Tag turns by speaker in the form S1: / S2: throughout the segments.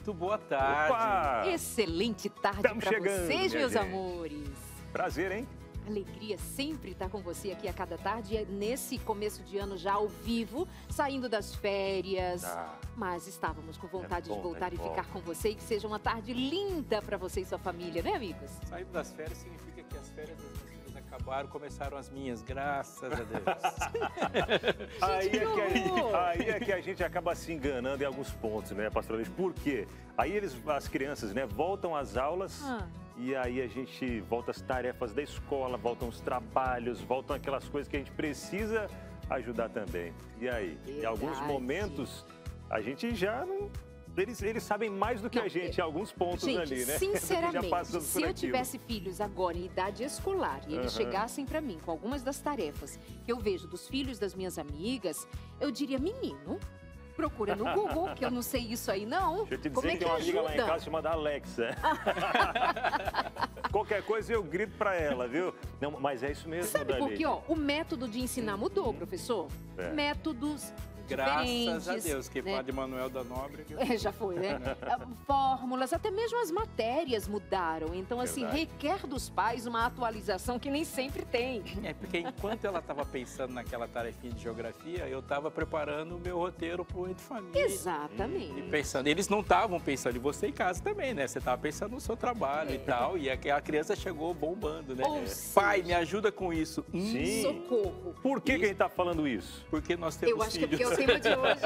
S1: Muito boa tarde.
S2: Opa!
S3: Excelente tarde para vocês, meus
S2: gente.
S3: amores.
S2: Prazer, hein?
S3: Alegria sempre estar com você aqui a cada tarde, é nesse começo de ano já ao vivo, saindo das férias.
S2: Ah,
S3: Mas estávamos com vontade
S2: bom,
S3: de voltar
S2: é
S3: e
S2: bom.
S3: ficar com você e que seja uma tarde linda para você e sua família, né, amigos?
S1: Saindo das férias significa que as férias acabaram, começaram as minhas, graças a Deus.
S2: aí, é que a gente, aí é que a gente acaba se enganando em alguns pontos, né, pastor Leite? Por quê? Aí eles, as crianças, né, voltam às aulas
S3: Ah.
S2: e aí a gente volta às tarefas da escola, voltam os trabalhos, voltam aquelas coisas que a gente precisa ajudar também. E aí? Em alguns
S3: Verdade.
S2: momentos, a gente já não... Eles, eles sabem mais do que
S3: Não,
S2: a gente em alguns pontos
S3: Gente,
S2: ali, né?
S3: Sinceramente, se eu tivesse filhos agora em idade escolar e eles
S2: Aham.
S3: chegassem para mim com algumas das tarefas que eu vejo dos filhos das minhas amigas, eu diria, menino, procura no Google, que eu não sei isso aí não.
S2: Deixa eu te dizer
S3: Como é
S2: que
S3: que
S2: tem uma amiga lá em
S3: ajuda?
S2: casa chamada Alexa. Qualquer coisa eu grito pra ela, viu? Não, mas é isso mesmo,
S3: Sabe por
S2: Dali.
S3: quê? Ó, o método de ensinar mudou, professor.
S2: É.
S3: Métodos
S1: Graças a Deus, que
S3: né?
S1: Padre Manuel da Nobre.
S3: É, já foi, né? Fórmulas, até mesmo as matérias mudaram. Então, assim,
S2: Verdade.
S3: requer dos pais uma atualização que nem sempre tem.
S1: É porque enquanto ela estava pensando naquela tarefinha de geografia, eu estava preparando o meu roteiro para o Entre Família.
S3: Exatamente.
S1: E pensando, eles não estavam pensando em você em casa também, né? Você estava pensando no seu trabalho
S3: É.
S1: e tal, e a a criança chegou bombando, né?
S3: Ou
S1: Pai,
S3: seja-
S1: me ajuda com isso. Hum,
S2: Sim.
S3: Socorro.
S2: Por que, que a gente tá falando isso?
S1: Porque nós temos
S3: Eu acho que é
S1: filhos.
S3: porque é o tema de hoje.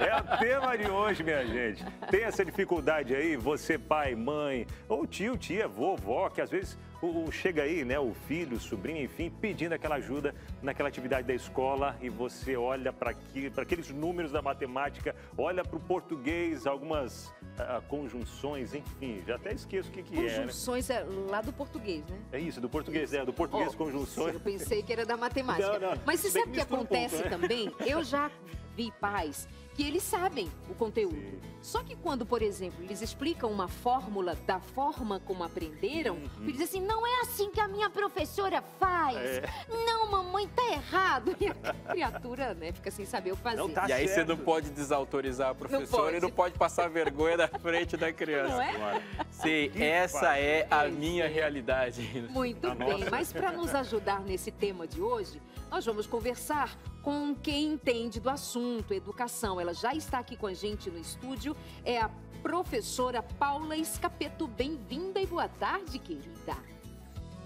S2: É o tema de hoje, minha gente. Tem essa dificuldade aí, você, pai, mãe, ou tio, tia, vovó, que às vezes o, o- chega aí, né, o filho, o sobrinho, enfim, pedindo aquela ajuda naquela atividade da escola e você olha para aqueles números da matemática, olha para o português, algumas ah, conjunções, enfim, já até esqueço o que, que é, né?
S3: Conjunções é lá do português, né?
S2: É isso, do português, é, do português
S3: Ó,
S2: conjunções.
S3: Eu pensei que era da matemática.
S2: Não, não.
S3: Mas você sabe o
S2: que mistura um
S3: acontece
S2: né?
S3: também? Eu já vi pais que eles sabem o conteúdo.
S2: Sim.
S3: Só que quando, por exemplo, eles explicam uma fórmula da forma como aprenderam,
S2: Uhum.
S3: eles dizem assim, não é assim que a minha professora faz.
S2: É.
S3: Não, mamãe, tá errado. E a criatura, né, fica sem saber o que fazer.
S2: Não tá
S1: E aí você não pode desautorizar a professora
S3: pode.
S1: e não pode passar vergonha na frente da criança.
S3: Não é?
S1: Sim,
S2: Que
S1: essa é a minha realidade.
S3: Muito
S2: A
S3: bem,
S2: nossa.
S3: mas para nos ajudar nesse tema de hoje, nós vamos conversar com quem entende do assunto, educação. Ela já está aqui com a gente no estúdio, é a professora Paula Escapeto. Bem-vinda e boa tarde, querida.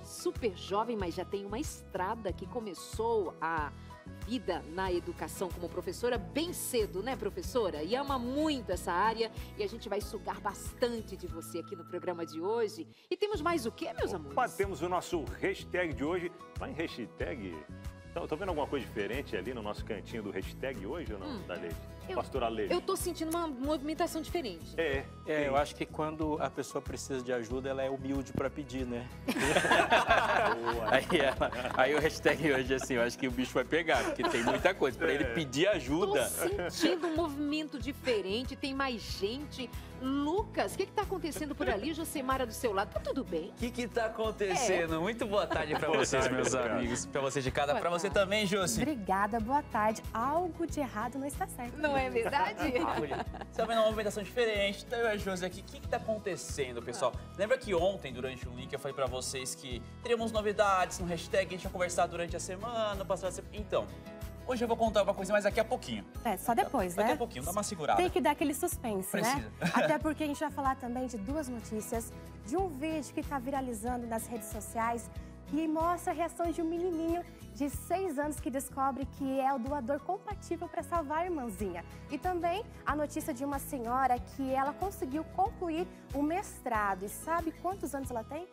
S3: Super jovem, mas já tem uma estrada que começou a vida na educação como professora bem cedo, né, professora? E ama muito essa área e a gente vai sugar bastante de você aqui no programa de hoje. E temos mais o quê, meus amores?
S2: Opa, temos o nosso hashtag de hoje. Lá em hashtag, Tô, tô vendo alguma coisa diferente ali no nosso cantinho do hashtag hoje ou não,
S3: Hum.
S2: da Leite?
S3: Eu-
S2: Pastora.
S3: Eu tô sentindo uma movimentação diferente.
S2: É,
S1: É, eu acho que quando a pessoa precisa de ajuda, ela é humilde para pedir, né?
S2: Boa.
S1: Aí, ela- aí o hashtag hoje, assim, eu acho que o bicho vai pegar, porque tem muita coisa. Para ele
S2: É.
S1: pedir
S3: Tô
S1: ajuda.
S3: sentindo um movimento diferente, tem mais gente. Lucas, o que, que tá acontecendo por ali? Josemara do seu lado, tá tudo bem?
S4: O que que tá acontecendo? Muito boa tarde pra
S2: Boa
S4: vocês,
S2: tarde,
S4: meus
S2: cara.
S4: amigos. Pra você de casa,
S3: Boa
S4: pra você também, Josi.
S5: Obrigada, boa tarde. Algo de errado não está certo.
S3: Não é verdade?
S4: Você tá vendo uma movimentação diferente. Então, eu e a Josi aqui, o que que tá acontecendo, pessoal? Lembra que ontem, durante o link, eu falei pra vocês que teríamos novidades no hashtag, a gente ia conversar durante a semana, passar a semana. Então, hoje eu vou contar uma coisa, mas daqui a pouquinho.
S5: É, só depois,
S4: Daqui
S5: né?
S4: a pouquinho, dá uma segurada.
S5: Tem que dar aquele suspense,
S4: Precisa.
S5: né? Até porque a gente vai falar também de duas notícias, de um vídeo que está viralizando nas redes sociais que mostra a reação de um menininho de seis anos que descobre que é o doador compatível para salvar a irmãzinha. E também a notícia de uma senhora que ela conseguiu concluir o mestrado. E sabe quantos anos ela tem?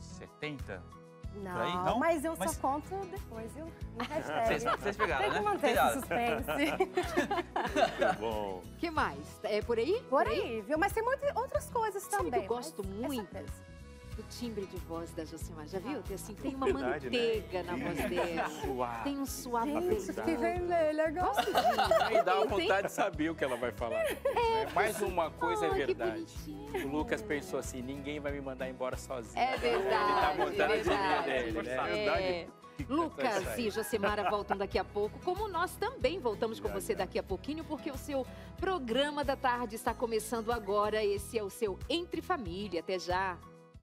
S4: 70?
S5: Não,
S4: aí, não?
S5: mas eu
S4: Mas-
S5: só conto depois, viu? No
S4: Vocês,
S5: hashtag.
S4: vocês pegaram,
S5: Tem que
S4: né?
S5: manter esse
S4: Cuidado.
S5: suspense.
S2: Bom.
S3: O que mais? É por aí?
S5: Por aí, viu? Mas tem muitas outras coisas
S3: Sabe
S5: também.
S3: que eu gosto
S5: é
S3: muito? O timbre de voz da Josemar, já viu? Tem, assim, tem uma
S2: Verdade, né?
S3: manteiga na voz dela.
S2: Suave.
S3: Tem um suave
S5: Gente, fiquei vermelha agora.
S3: Gosto disso.
S1: Aí dá vontade de saber o que ela vai falar. né? Mais uma coisa é
S3: Ah, que
S1: verdade. O Lucas pensou assim, ninguém vai me mandar embora sozinho.
S3: É verdade.
S1: Ele tá montando a
S3: é verdade.
S1: dele, né?
S3: É. Lucas e Josemara voltam daqui a pouco, como nós também voltamos com você daqui a pouquinho, porque o seu programa da tarde está começando agora. Esse é o seu Entre Família. Até já.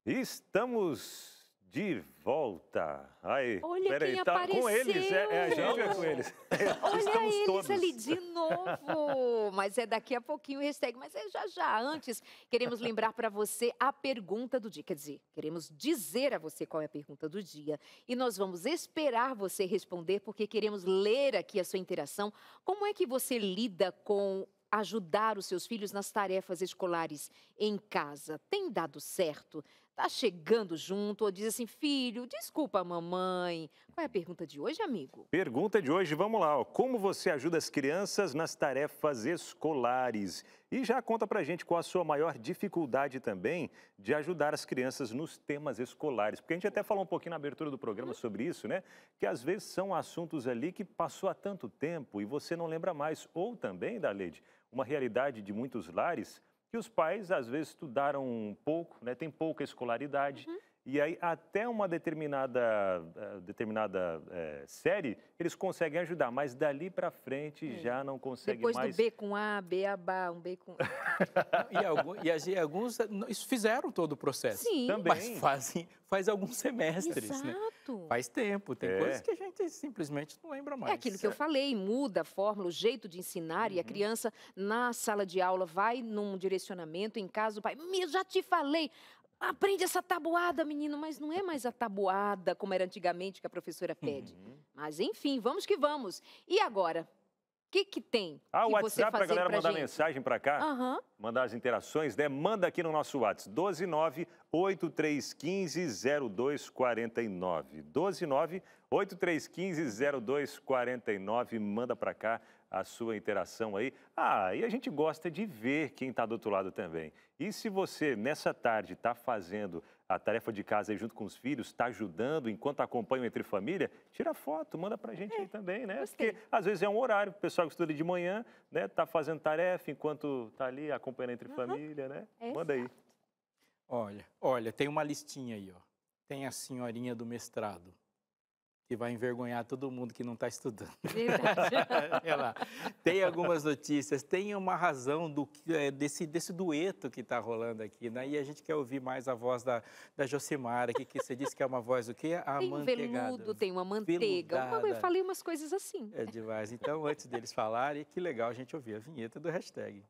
S2: Estamos de volta. Aí,
S3: Olha
S2: peraí,
S3: quem
S2: tá
S3: apareceu.
S2: com eles, é, é a gente ou é com eles?
S3: Olha
S2: Estamos
S3: eles
S2: todos.
S3: ali de novo. Mas é daqui a pouquinho o hashtag, mas é já já. Antes, queremos lembrar para você a pergunta do dia. Quer dizer, queremos dizer a você qual é a pergunta do dia. E nós vamos esperar você responder, porque queremos ler aqui a sua interação. Como é que você lida com ajudar os seus filhos nas tarefas escolares em casa? Tem dado certo? Tá chegando junto ou diz assim, filho, desculpa mamãe. Qual é a pergunta de hoje, amigo?
S2: Pergunta de hoje, vamos lá. ó. Como você ajuda as crianças nas tarefas escolares? E já conta pra gente qual a sua maior dificuldade também de ajudar as crianças nos temas escolares. Porque a gente até falou um pouquinho na abertura do programa sobre isso, né? Que às vezes são assuntos ali que passou há tanto tempo e você não lembra mais. Ou também, Daleide, uma realidade de muitos lares que os pais às vezes estudaram pouco, né? Tem pouca escolaridade. E aí, até uma determinada, eh, determinada eh, série, eles conseguem ajudar, mas dali para frente já não conseguem
S3: Depois
S2: mais.
S3: do B com A, B a Bá, um B com...
S1: E, algum- e e alguns isso fizeram todo o processo.
S3: Sim,
S2: Também.
S1: Mas fazem, faz alguns semestres, né?
S3: exato.
S1: Faz tempo. Tem
S2: É.
S1: coisas que a gente simplesmente não lembra mais.
S3: É aquilo que eu falei, muda a fórmula, o jeito de ensinar, e a criança na sala de aula vai num direcionamento, em casa o pai, "Me- já te falei, aprende essa tabuada, menino, mas não é mais a tabuada como era antigamente que a professora pede.
S2: Uhum.
S3: Mas enfim, vamos que vamos. E agora? O que que tem
S2: Ah, o
S3: que você
S2: WhatsApp para a galera mandar
S3: gente?
S2: mensagem para cá,
S3: Aham.
S2: mandar as interações, né? Manda aqui no nosso WhatsApp, 129 8315 0249. 129 8315 0249. Manda para cá a sua interação aí. Ah, e a gente gosta de ver quem está do outro lado também. E se você, nessa tarde, está fazendo a tarefa de casa aí junto com os filhos, está ajudando enquanto acompanha o Entre Família, tira foto, manda pra gente aí também, né?
S3: gostei.
S2: Porque às vezes é um horário, o pessoal que estuda de manhã, né? Tá fazendo tarefa enquanto tá ali acompanhando Entre Família, né? Manda aí.
S1: Olha, olha, tem uma listinha aí, ó. Tem a senhorinha do mestrado, que vai envergonhar todo mundo que não está estudando.
S3: Verdade.
S1: Olha lá. Tem algumas notícias, tem uma razão do, é, desse, desse dueto que está rolando aqui, né? E a gente quer ouvir mais a voz da, da Josimara, que, que você disse que é uma voz o quê?
S3: Tem um veludo, tem uma manteiga. Eu
S1: Veludada.
S3: falei umas coisas assim.
S1: É demais. Então, antes deles falarem, que legal a gente ouvir a vinheta do hashtag.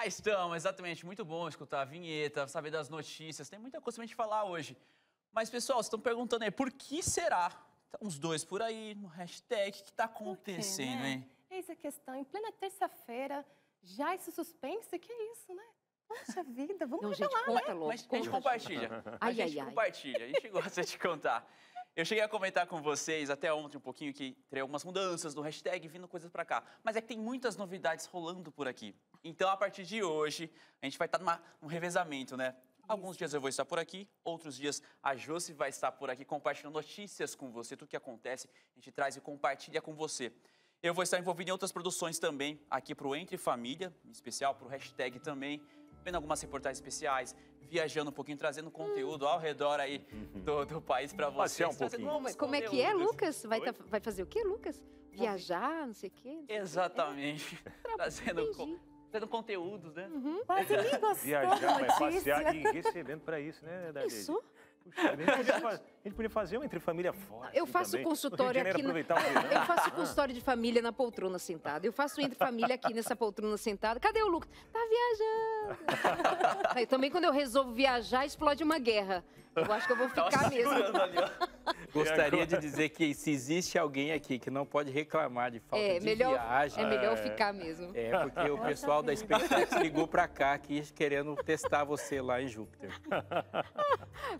S4: Cá estamos, exatamente. Muito bom escutar a vinheta, saber das notícias. Tem muita coisa pra gente falar hoje. Mas, pessoal, vocês estão perguntando aí, por que será? Tá Uns dois por aí, no hashtag, o que tá
S5: Por quê,
S4: acontecendo,
S5: né?
S4: hein?
S5: Eis a questão, em plena terça-feira, já esse suspense, que é isso, né? Poxa vida, vamos
S3: Não, gente,
S5: revelar,
S3: conta logo.
S4: Mas a gente
S3: conta.
S4: compartilha. A
S3: Ai,
S4: gente
S3: ai, ai.
S4: compartilha, a gente gosta de contar. Eu cheguei a comentar com vocês até ontem um pouquinho que teria algumas mudanças no hashtag vindo coisas pra cá. Mas é que tem muitas novidades rolando por aqui. Então, a partir de hoje, a gente vai estar numa, num revezamento, né? Alguns dias eu vou estar por aqui, outros dias a Josi vai estar por aqui compartilhando notícias com você, tudo que acontece, a gente traz e compartilha com você. Eu vou estar envolvido em outras produções também, aqui para o Entre Família, em especial para o hashtag também, vendo algumas reportagens especiais, viajando um pouquinho, trazendo conteúdo ao redor aí do, do país para vocês.
S2: Passear um pouquinho.
S3: Como é que é. Lucas? Vai, tá- vai fazer o quê, Lucas? Viajar, não sei o quê?
S4: Exatamente. trazendo,
S3: entendi.
S4: trazendo conteúdos, né?
S5: Quase nem gostou
S2: Viajar, vai passear e recebendo para isso, né?
S3: Isso?
S2: Puxa, a, gente podia fazer, a gente podia fazer um Entre Família fora.
S3: Eu faço
S2: também.
S3: consultório aqui. na-. Eu faço consultório de família na poltrona sentada. Eu faço entre família aqui nessa poltrona sentada. Cadê o Lucas? Tá viajando. Aí também quando eu resolvo viajar, explode uma guerra. Eu acho que eu vou ficar mesmo.
S4: ali.
S1: Gostaria de dizer que se existe alguém aqui que não pode reclamar de falta
S3: É
S1: de
S3: melhor,
S1: viagem,
S3: é melhor ficar mesmo.
S1: é porque o pessoal da SpaceX ligou pra cá aqui querendo testar você lá em Júpiter.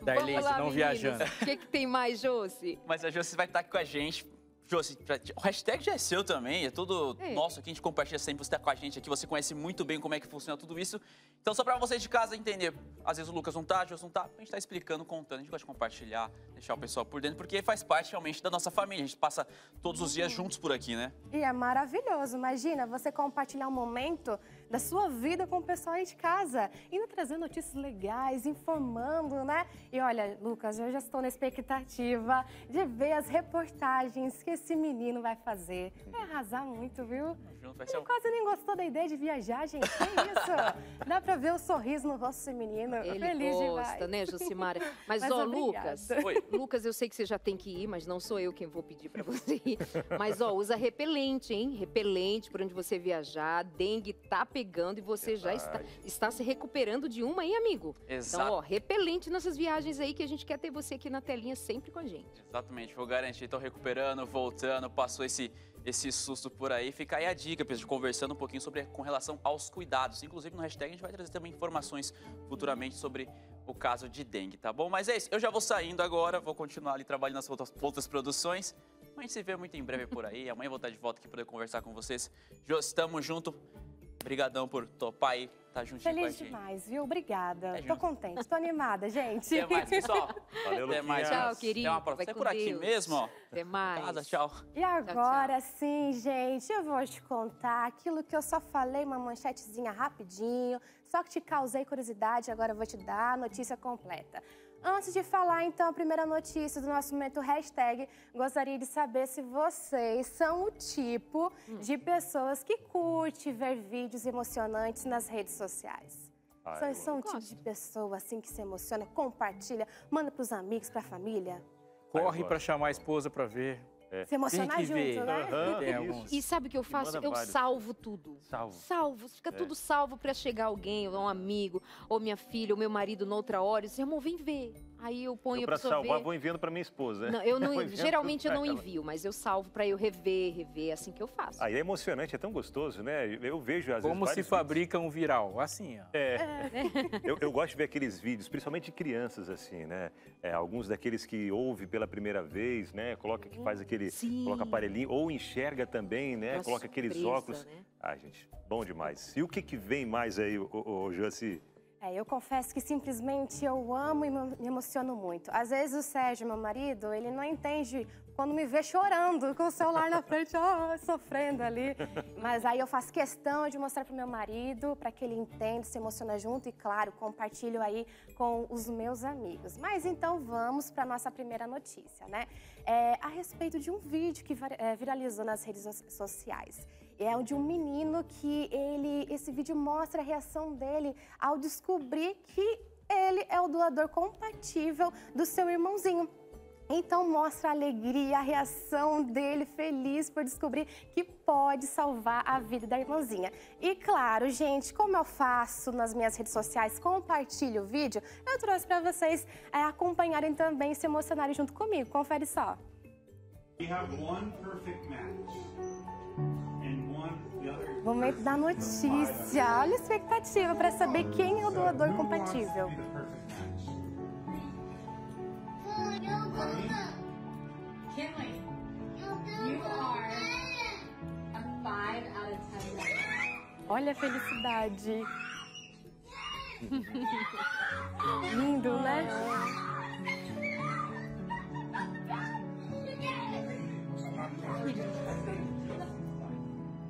S1: Darlene, não
S3: meninos.
S1: viajando.
S3: O que, que tem mais, Josi?
S4: Mas a Josi vai estar aqui com a gente. Josi, pra- o hashtag já é seu também, é tudo
S3: É.
S4: nosso aqui, a gente compartilha sempre, você está com a gente aqui, você conhece muito bem como é que funciona tudo isso. Então, só para vocês de casa entender, às vezes o Lucas não tá, a Jô não tá, a gente tá explicando, contando, a gente gosta de compartilhar, deixar o pessoal por dentro, porque faz parte realmente da nossa família, a gente passa todos os dias juntos por aqui, né?
S5: E é maravilhoso. Imagina você compartilhar um momento da sua vida com o pessoal aí de casa, indo trazer notícias legais, informando, né? E olha, Lucas, eu já estou na expectativa de ver as reportagens que esse menino vai fazer. Vai arrasar muito, viu?
S4: Junto vai ser
S5: Ele
S4: um...
S5: quase nem gostou da ideia de viajar, gente. Que isso? Dá pra ver o sorriso no rosto desse menino.
S3: Ele
S5: Feliz
S3: gosta,
S5: demais.
S3: né, Jucimara? Mas,
S5: Mas
S3: ó,
S5: obrigada.
S3: Lucas,
S4: Oi.
S3: Lucas, eu sei que você já tem que ir, mas não sou eu quem vou pedir pra você ir. Mas, ó, usa repelente, hein? Repelente por onde você viajar. Dengue tá pegando e você já está,
S2: Verdade.
S3: está se recuperando de uma, hein, amigo?
S4: Exato.
S3: Então, ó, repelente nessas viagens aí que a gente quer ter você aqui na telinha sempre com a gente.
S4: Exatamente, vou garantir. Tô recuperando, voltando, passou esse, esse susto por aí. Fica aí a dica, pessoal, conversando um pouquinho sobre com relação aos cuidados. Inclusive no hashtag a gente vai trazer também informações futuramente sobre o caso de dengue, tá bom? Mas é isso, eu já vou saindo agora, vou continuar ali trabalhando nas outras, outras produções. Mas a gente se vê muito em breve por aí. Amanhã eu vou estar de volta aqui para poder conversar com vocês. Estamos junto. Obrigadão por topar aí, tá juntinho com a
S5: Feliz demais, viu? Obrigada.
S4: É
S5: tô
S4: junto.
S5: contente, tô animada, gente.
S4: Até mais, pessoal.
S2: Valeu,
S4: Até mais.
S3: Tchau, querido.
S4: Até uma próxima.
S3: Vai
S4: Você é por aqui
S3: Deus.
S4: mesmo, ó.
S3: Até mais.
S4: Casa, tchau.
S5: E agora sim, gente, eu vou te contar aquilo que eu só falei, uma manchetezinha rapidinho, só que te causei curiosidade, agora eu vou te dar a notícia completa. Antes de falar, então, a primeira notícia do nosso momento hashtag, gostaria de saber se vocês são o tipo de pessoas que curte ver vídeos emocionantes nas redes sociais.
S2: Ah,
S5: Vocês são o tipo de pessoa assim que se emociona, compartilha, manda pros amigos, pra família.
S1: Corre
S2: gosto.
S1: para chamar a esposa para ver.
S5: Se emocionar junto,
S1: ver.
S5: né?
S2: Isso.
S1: alguns.
S3: E sabe o que eu faço? Eu
S2: vários.
S3: salvo tudo.
S2: Salvo.
S3: Salvo, fica tudo salvo pra chegar alguém, ou um amigo, ou minha filha, ou meu marido noutra hora. Seu irmão, vem ver. Aí eu ponho
S2: Eu,
S3: a
S2: pra
S3: pessoa
S2: salvar,
S3: ver.
S2: vou enviando pra minha esposa, né?
S3: Não, eu não,
S2: enviando
S3: geralmente eu não envio, mas eu salvo pra eu rever, rever, é assim que eu faço.
S2: Aí é emocionante, é tão gostoso, né? Eu vejo às
S1: Como
S2: vezes.
S1: se fabrica um viral? Assim, ó.
S2: É. Eu, eu gosto de ver aqueles vídeos, principalmente de crianças, assim, né? É, alguns daqueles que ouve pela primeira vez, né? Coloca que faz aquele.
S3: Sim.
S2: Coloca aparelhinho, ou enxerga também, né?
S3: Uma
S2: Coloca aqueles
S3: surpresa,
S2: óculos.
S3: né?
S2: Ah, gente, bom demais. E o que, que vem mais aí, ô, ô, ô Josi?
S5: É, eu confesso que simplesmente eu amo e me emociono muito. Às vezes o Sérgio, meu marido, ele não entende quando me vê chorando com o celular na frente, ó, sofrendo ali. Mas aí eu faço questão de mostrar pro meu marido, para que ele entenda, se emociona junto e, claro, compartilho aí com os meus amigos. Mas então vamos para nossa primeira notícia, né? É, a respeito de um vídeo que é, viralizou nas redes so- sociais. É de um menino que ele, esse vídeo mostra a reação dele ao descobrir que ele é o doador compatível do seu irmãozinho. Então mostra a alegria, a reação dele feliz por descobrir que pode salvar a vida da irmãzinha. E claro, gente, como eu faço nas minhas redes sociais, compartilho o vídeo, eu trouxe para vocês é, acompanharem também e se emocionarem junto comigo. Confere só.
S6: We have one perfect match.
S5: Momento da notícia. Olha a expectativa para saber quem é o doador compatível.
S6: be the perfect match?
S7: Kinley, you are a five out of ten.
S5: Olha a felicidade. Lindo, né?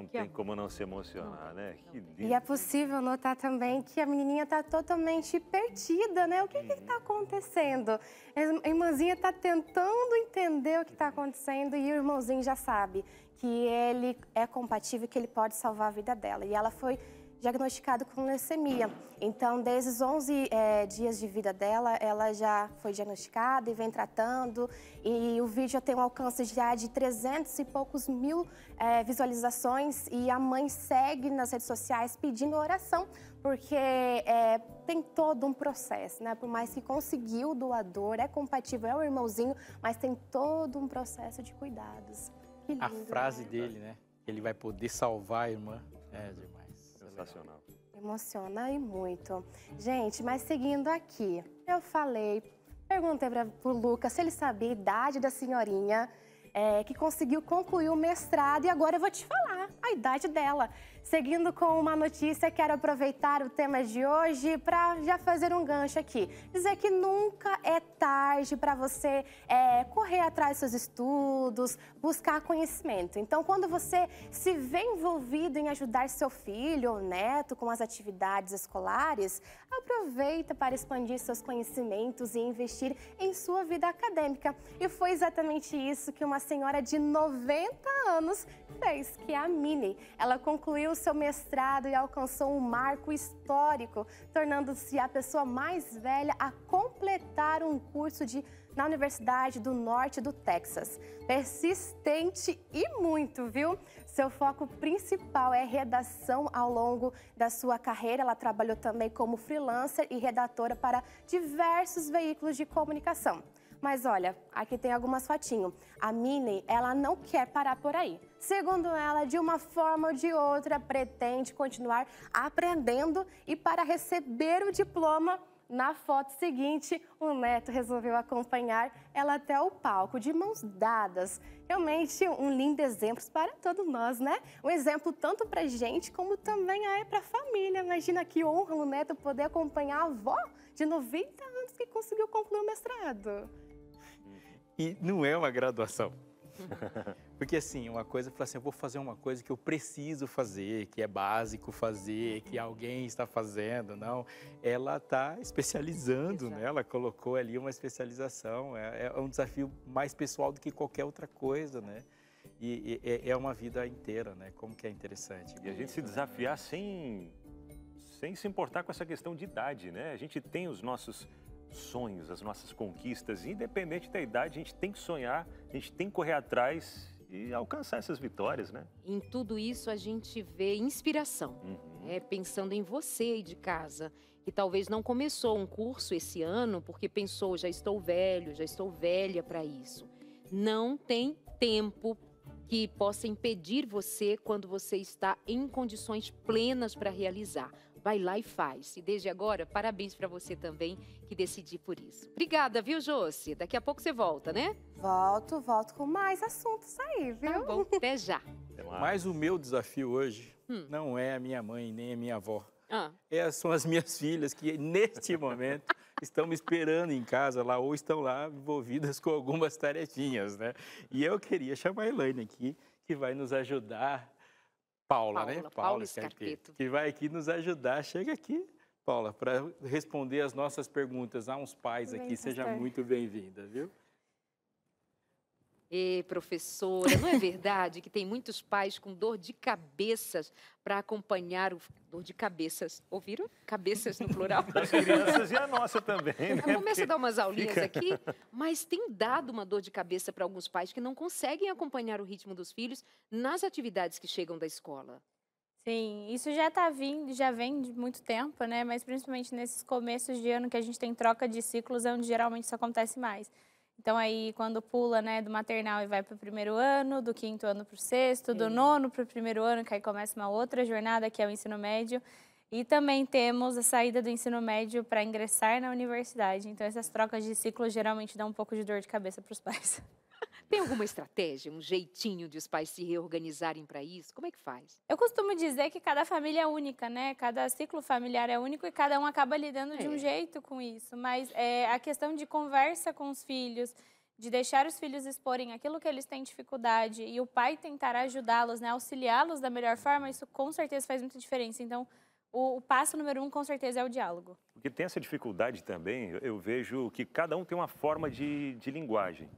S2: Não
S3: que
S2: tem
S3: amor.
S2: como não se emocionar, né? Que lindo.
S5: E é possível notar também que a menininha tá totalmente perdida, né? O que que tá acontecendo? A irmãzinha tá tentando entender o que tá acontecendo e o irmãozinho já sabe que ele é compatível, que ele pode salvar a vida dela. E ela foi diagnosticada com leucemia. Então, desde os 11 eh, dias de vida dela, ela já foi diagnosticada e vem tratando. E o vídeo tem um alcance já de 300 e poucos mil eh, visualizações. E a mãe segue nas redes sociais pedindo oração, porque eh, tem todo um processo, né? Por mais que conseguiu o doador, é compatível, é o irmãozinho, mas tem todo um processo de cuidados. Que lindo,
S1: A frase
S5: né?
S1: dele, né? Ele vai poder salvar a irmã. É demais.
S2: Sensacional.
S5: Emociona e muito. Gente, mas seguindo aqui, eu falei, perguntei para o Lucas se ele sabia a idade da senhorinha é, que conseguiu concluir o mestrado e agora eu vou te falar a idade dela. Seguindo com uma notícia, quero aproveitar o tema de hoje para já fazer um gancho aqui. Dizer que nunca é tarde para você é, correr atrás dos seus estudos, buscar conhecimento. Então, quando você se vê envolvido em ajudar seu filho ou neto com as atividades escolares, aproveita para expandir seus conhecimentos e investir em sua vida acadêmica. E foi exatamente isso que uma senhora de 90 anos fez, que é a Mini. Ela concluiu seu mestrado e alcançou um marco histórico, tornando-se a pessoa mais velha a completar um curso de na Universidade do Norte do Texas. Persistente e muito, viu? Seu foco principal é redação ao longo da sua carreira. Ela trabalhou também como freelancer e redatora para diversos veículos de comunicação. Mas olha, aqui tem algumas fotinhos. A Minnie, ela não quer parar por aí. Segundo ela, de uma forma ou de outra, pretende continuar aprendendo e para receber o diploma, na foto seguinte, o neto resolveu acompanhar ela até o palco, de mãos dadas. Realmente um lindo exemplo para todos nós, né? Um exemplo tanto para gente como também é para a família. Imagina que honra o neto poder acompanhar a avó de 90 anos que conseguiu concluir o mestrado.
S1: E não é uma graduação. Porque assim, uma coisa é falar assim, eu vou fazer uma coisa que eu preciso fazer, que é básico fazer, que alguém está fazendo, não. Ela está especializando, né? Ela colocou ali uma especialização. É, é, um desafio mais pessoal do que qualquer outra coisa, né? E, e é uma vida inteira, né? Como que é interessante.
S2: E a gente se desafiar sem, sem se importar com essa questão de idade, né? A gente tem os nossos sonhos, as nossas conquistas, independente da idade, a gente tem que sonhar, a gente tem que correr atrás e alcançar essas vitórias, né?
S3: Em tudo isso a gente vê inspiração,
S2: Uhum.
S3: né? pensando em você aí de casa, que talvez não começou um curso esse ano porque pensou, já estou velho, já estou velha para isso. Não tem tempo que possa impedir você quando você está em condições plenas para realizar. Vai lá e faz. E desde agora, parabéns para você também que decidiu por isso. Obrigada, viu, Josi? Daqui a pouco você volta, né?
S5: Volto, volto com mais assuntos aí, viu?
S3: Tá bom, até já.
S1: Mas o meu desafio hoje
S3: Hum.
S1: não é a minha mãe nem a minha avó.
S3: Ah,
S1: É, são as minhas filhas que, neste momento, estão me esperando em casa lá ou estão lá envolvidas com algumas tarefinhas, né? E eu queria chamar a Elaine aqui, que vai nos ajudar. Paula, né?
S3: Paula, Paula Scarpeto.
S1: Que vai aqui nos ajudar. Chega aqui, Paula, para responder as nossas perguntas. Há uns pais aqui,
S5: bem,
S1: seja
S5: pastor?
S1: muito bem-vinda, viu?
S3: E professora, não é verdade que tem muitos pais com dor de cabeças para acompanhar o dor de cabeças, ouviram? Cabeças no plural.
S2: Das crianças e a nossa também, né?
S3: Eu começo a dar umas aulinhas
S2: fica-
S3: aqui, mas tem dado uma dor de cabeça para alguns pais que não conseguem acompanhar o ritmo dos filhos nas atividades que chegam da escola.
S8: Sim, isso já tá vindo, já vem de muito tempo, né? Mas principalmente nesses começos de ano que a gente tem troca de ciclos, é onde geralmente isso acontece mais. Então aí quando pula, né, do maternal e vai para o primeiro ano, do quinto ano para o sexto, do
S3: Sim.
S8: nono para o primeiro ano, que aí começa uma outra jornada que é o ensino médio. E também temos a saída do ensino médio para ingressar na universidade. Então essas trocas de ciclos geralmente dão um pouco de dor de cabeça para os pais.
S3: Tem alguma estratégia, um jeitinho de os pais se reorganizarem para isso? Como é que faz?
S8: Eu costumo dizer que cada família é única, né? Cada ciclo familiar é único e cada um acaba lidando de
S3: É.
S8: um jeito com isso. Mas é, a questão de conversa com os filhos, de deixar os filhos exporem aquilo que eles têm dificuldade e o pai tentar ajudá-los, né? Auxiliá-los da melhor forma, isso com certeza faz muita diferença. Então, o, o passo número um, com certeza, é o diálogo.
S2: Porque tem essa dificuldade também, eu- eu vejo que cada um tem uma forma de, de linguagem,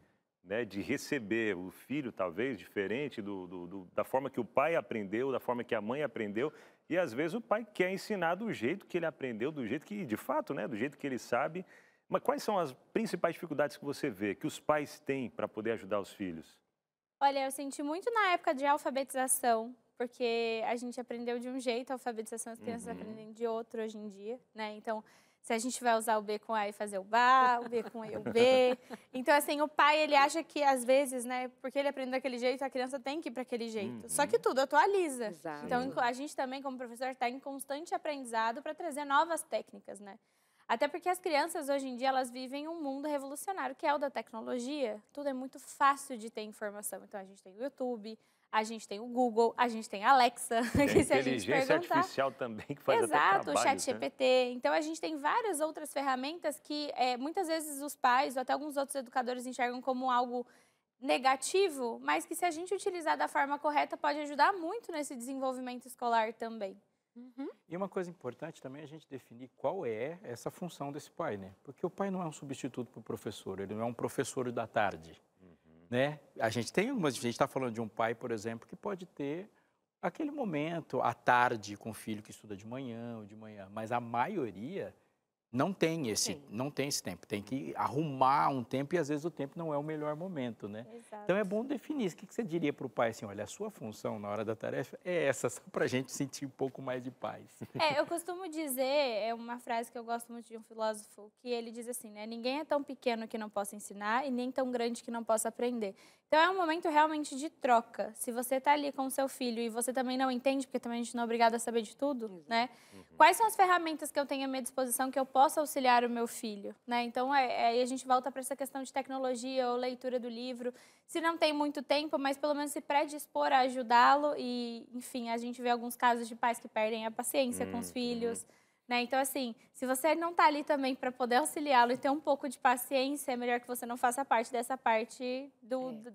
S2: né? de receber o filho, talvez, diferente do, do- do- da forma que o pai aprendeu, da forma que a mãe aprendeu. E às vezes o pai quer ensinar do jeito que ele aprendeu, do jeito que, de fato, né? do jeito que ele sabe. Mas quais são as principais dificuldades que você vê, que os pais têm para poder ajudar os filhos?
S8: Olha, eu senti muito na época de alfabetização, porque a gente aprendeu de um jeito, a alfabetização as crianças
S2: Uhum.
S8: aprendem de outro hoje em dia, né? Então, se a gente vai usar o B com A e fazer o BA, o B com E o B. Então, assim, o pai, ele acha que às vezes, né, porque ele aprende daquele jeito, a criança tem que ir para aquele jeito. Só que tudo atualiza.
S3: Exato.
S8: Então, a gente também, como professor, está em constante aprendizado para trazer novas técnicas, né? Até porque as crianças hoje em dia elas vivem um mundo revolucionário que é o da tecnologia. Tudo é muito fácil de ter informação. Então a gente tem o YouTube, a gente tem o Google, a gente tem a Alexa,
S2: Tem
S8: que se a gente
S2: inteligência
S8: perguntar,
S2: artificial também que faz até
S8: Exato, o
S2: trabalhos,
S8: chat
S2: né?
S8: GPT. Então, a gente tem várias outras ferramentas que é, muitas vezes os pais ou até alguns outros educadores enxergam como algo negativo, mas que se a gente utilizar da forma correta pode ajudar muito nesse desenvolvimento escolar também.
S1: E uma coisa importante também é a gente definir qual é essa função desse pai, né? Porque o pai não é um substituto para o professor, ele não é um professor da tarde, né? A gente tem algumas, a gente está falando de um pai, por exemplo, que pode ter aquele momento à tarde com o filho que estuda de manhã ou de manhã, mas a maioria não tem esse,
S8: Sim.
S1: não tem esse tempo. Tem que arrumar um tempo e às vezes o tempo não é o melhor momento, né?
S8: Exato.
S1: Então é bom definir. O que que você diria para o pai assim? Olha, a sua função na hora da tarefa é essa, só para a gente sentir um pouco mais de paz.
S8: É, eu costumo dizer, é uma frase que eu gosto muito de um filósofo, que ele diz assim, né? Ninguém é tão pequeno que não possa ensinar e nem tão grande que não possa aprender. Então é um momento realmente de troca. Se você está ali com o seu filho e você também não entende, porque também a gente não é obrigado a saber de tudo, né? Quais são as ferramentas que eu tenho à minha disposição que eu possa auxiliar o meu filho, né? Então é, é- aí a gente volta para essa questão de tecnologia ou leitura do livro. Se não tem muito tempo, mas pelo menos se predispor a ajudá-lo e, enfim, a gente vê alguns casos de pais que perdem a paciência com os filhos. Né? Então, assim, se você não está ali também para poder auxiliá-lo e ter um pouco de paciência, é melhor que você não faça parte dessa parte do, do,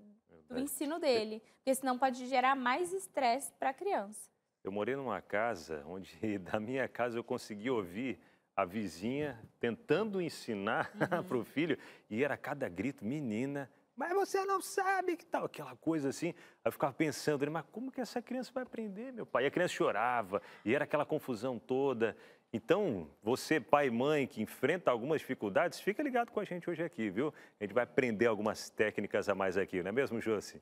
S8: do ensino dele. Porque senão pode gerar mais estresse para a criança.
S2: Eu morei numa casa onde, da minha casa, eu consegui ouvir a vizinha tentando ensinar para o filho, e era cada grito, menina, mas você não sabe que tal, aquela coisa assim. Aí eu ficava pensando, mas como que essa criança vai aprender, meu pai? E a criança chorava, e era aquela confusão toda. Então, você, pai e mãe, que enfrenta algumas dificuldades, fica ligado com a gente hoje aqui, viu? A gente vai aprender algumas técnicas a mais aqui, não é mesmo, Josi?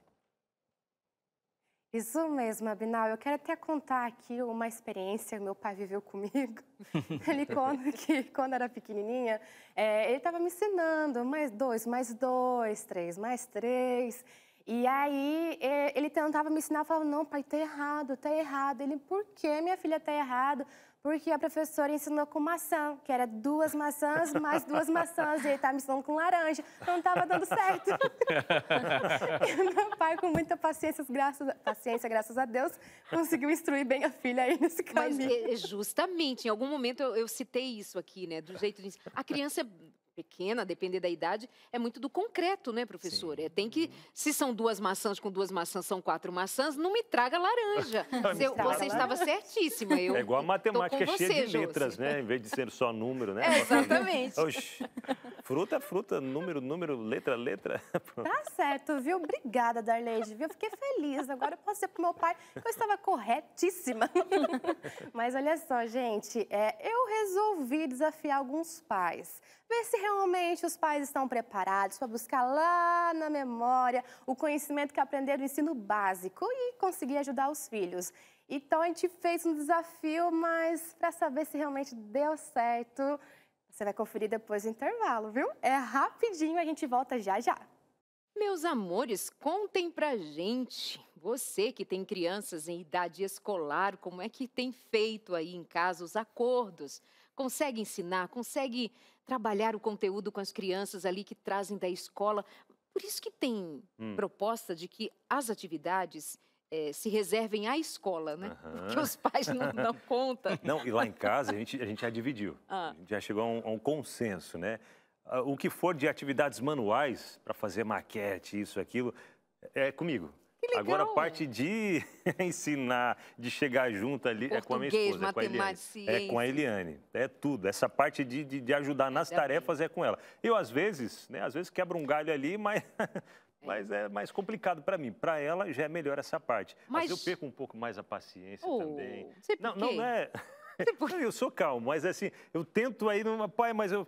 S5: Isso mesmo, Abinal. Eu quero até contar aqui uma experiência que meu pai viveu comigo. Ele conta que quando era pequenininha, eh, ele estava me ensinando mais dois, mais dois, três, mais três. E aí eh, ele tentava me ensinar, falava, não, pai, tá errado, tá errado. Ele, por que minha filha tá errado? Porque a professora ensinou com maçã, que era duas maçãs mais duas maçãs, e ele estava me ensinando com laranja. Não estava dando certo. E meu pai, com muita paciência graças, a, paciência, graças a Deus, conseguiu instruir bem a filha aí nesse
S3: Mas
S5: caminho.
S3: é, é justamente, em algum momento eu, eu citei isso aqui, né? Do jeito de. A criança pequena, depender da idade, é muito do concreto, né, professor? É, tem que. Se são duas maçãs com duas maçãs, são quatro maçãs, não me traga laranja. Você,
S5: traga
S3: você estava certíssima. Eu
S2: É igual a matemática
S3: com
S2: cheia
S3: você,
S2: de letras, né? Em vez de ser só número, né?
S3: É, exatamente.
S2: Oxi. Fruta, fruta, número, número, letra, letra.
S5: Tá certo, viu? Obrigada, Darleide, viu? Fiquei feliz. Agora eu posso dizer pro meu pai que eu estava corretíssima. Mas olha só, gente, é, eu resolvi desafiar alguns pais. Ver se realmente os pais estão preparados para buscar lá na memória o conhecimento que aprenderam no ensino básico e conseguir ajudar os filhos. Então a gente fez um desafio, mas para saber se realmente deu certo, você vai conferir depois do intervalo, viu? É rapidinho, a gente volta já já.
S3: Meus amores, contem pra gente. Você que tem crianças em idade escolar, como é que tem feito aí em casa os acordos? Consegue ensinar? Consegue trabalhar o conteúdo com as crianças ali que trazem da escola? Por isso que tem
S2: Hum.
S3: proposta de que as atividades eh, se reservem à escola, né?
S2: Aham.
S3: Porque os pais não dão conta.
S2: Não, e lá em casa a gente, a gente já dividiu.
S3: Ah.
S2: A gente já chegou a um, a um consenso, né? Ah, O que for de atividades manuais, para fazer maquete, isso, aquilo, é comigo. Agora, a parte de ensinar, de chegar junto ali, é com a minha
S3: Português,
S2: esposa, é com a Eliane. É com a Eliane. É tudo. Essa parte de, de, de ajudar nas
S3: Ainda
S2: tarefas é com ela. Eu, às vezes, né, às vezes quebro um galho ali, mas, mas é mais complicado para mim. Para ela, já é melhor essa parte. Mas,
S3: Mas-
S2: eu perco um pouco mais a paciência
S3: Oh,
S2: também.
S3: por
S2: Não, não, não é... Não, eu sou calmo, mas assim, eu tento aí numa... Pai, mas eu...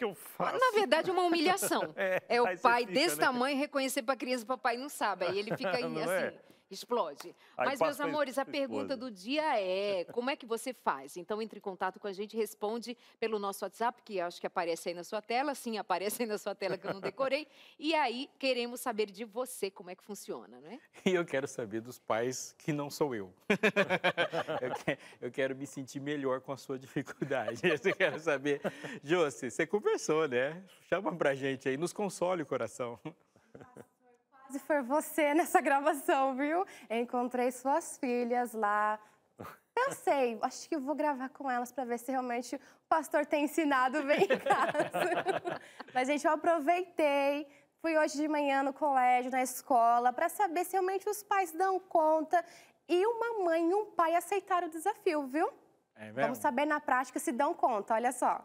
S2: Que eu faço?
S3: Na verdade, é uma humilhação.
S2: É,
S3: É o pai
S2: fica,
S3: desse
S2: né?
S3: tamanho reconhecer para a criança, papai não sabe. Aí ele fica aí, assim,
S2: é?
S3: Explode.
S2: Aí
S3: Mas, meus amores, a pergunta do dia é: como é que você faz? Então, entre em contato com a gente, responde pelo nosso WhatsApp, que acho que aparece aí na sua tela. Sim, aparece aí na sua tela que eu não decorei. E aí, queremos saber de você como é que funciona, né?
S1: E eu quero saber dos pais que não sou eu. eu, que- eu quero me sentir melhor com a sua dificuldade. Eu quero saber. Josi, você conversou, né? Chama pra gente aí, nos console o coração.
S5: Quase foi você nessa gravação, viu? Eu encontrei suas filhas lá. Pensei, acho que eu vou gravar com elas para ver se realmente o pastor tem ensinado bem em casa. Mas, gente, eu aproveitei. Fui hoje de manhã no colégio, na escola, para saber se realmente os pais dão conta. E uma mãe e um pai aceitaram o desafio, viu?
S1: É?
S5: Vamos saber na prática se dão conta, olha só.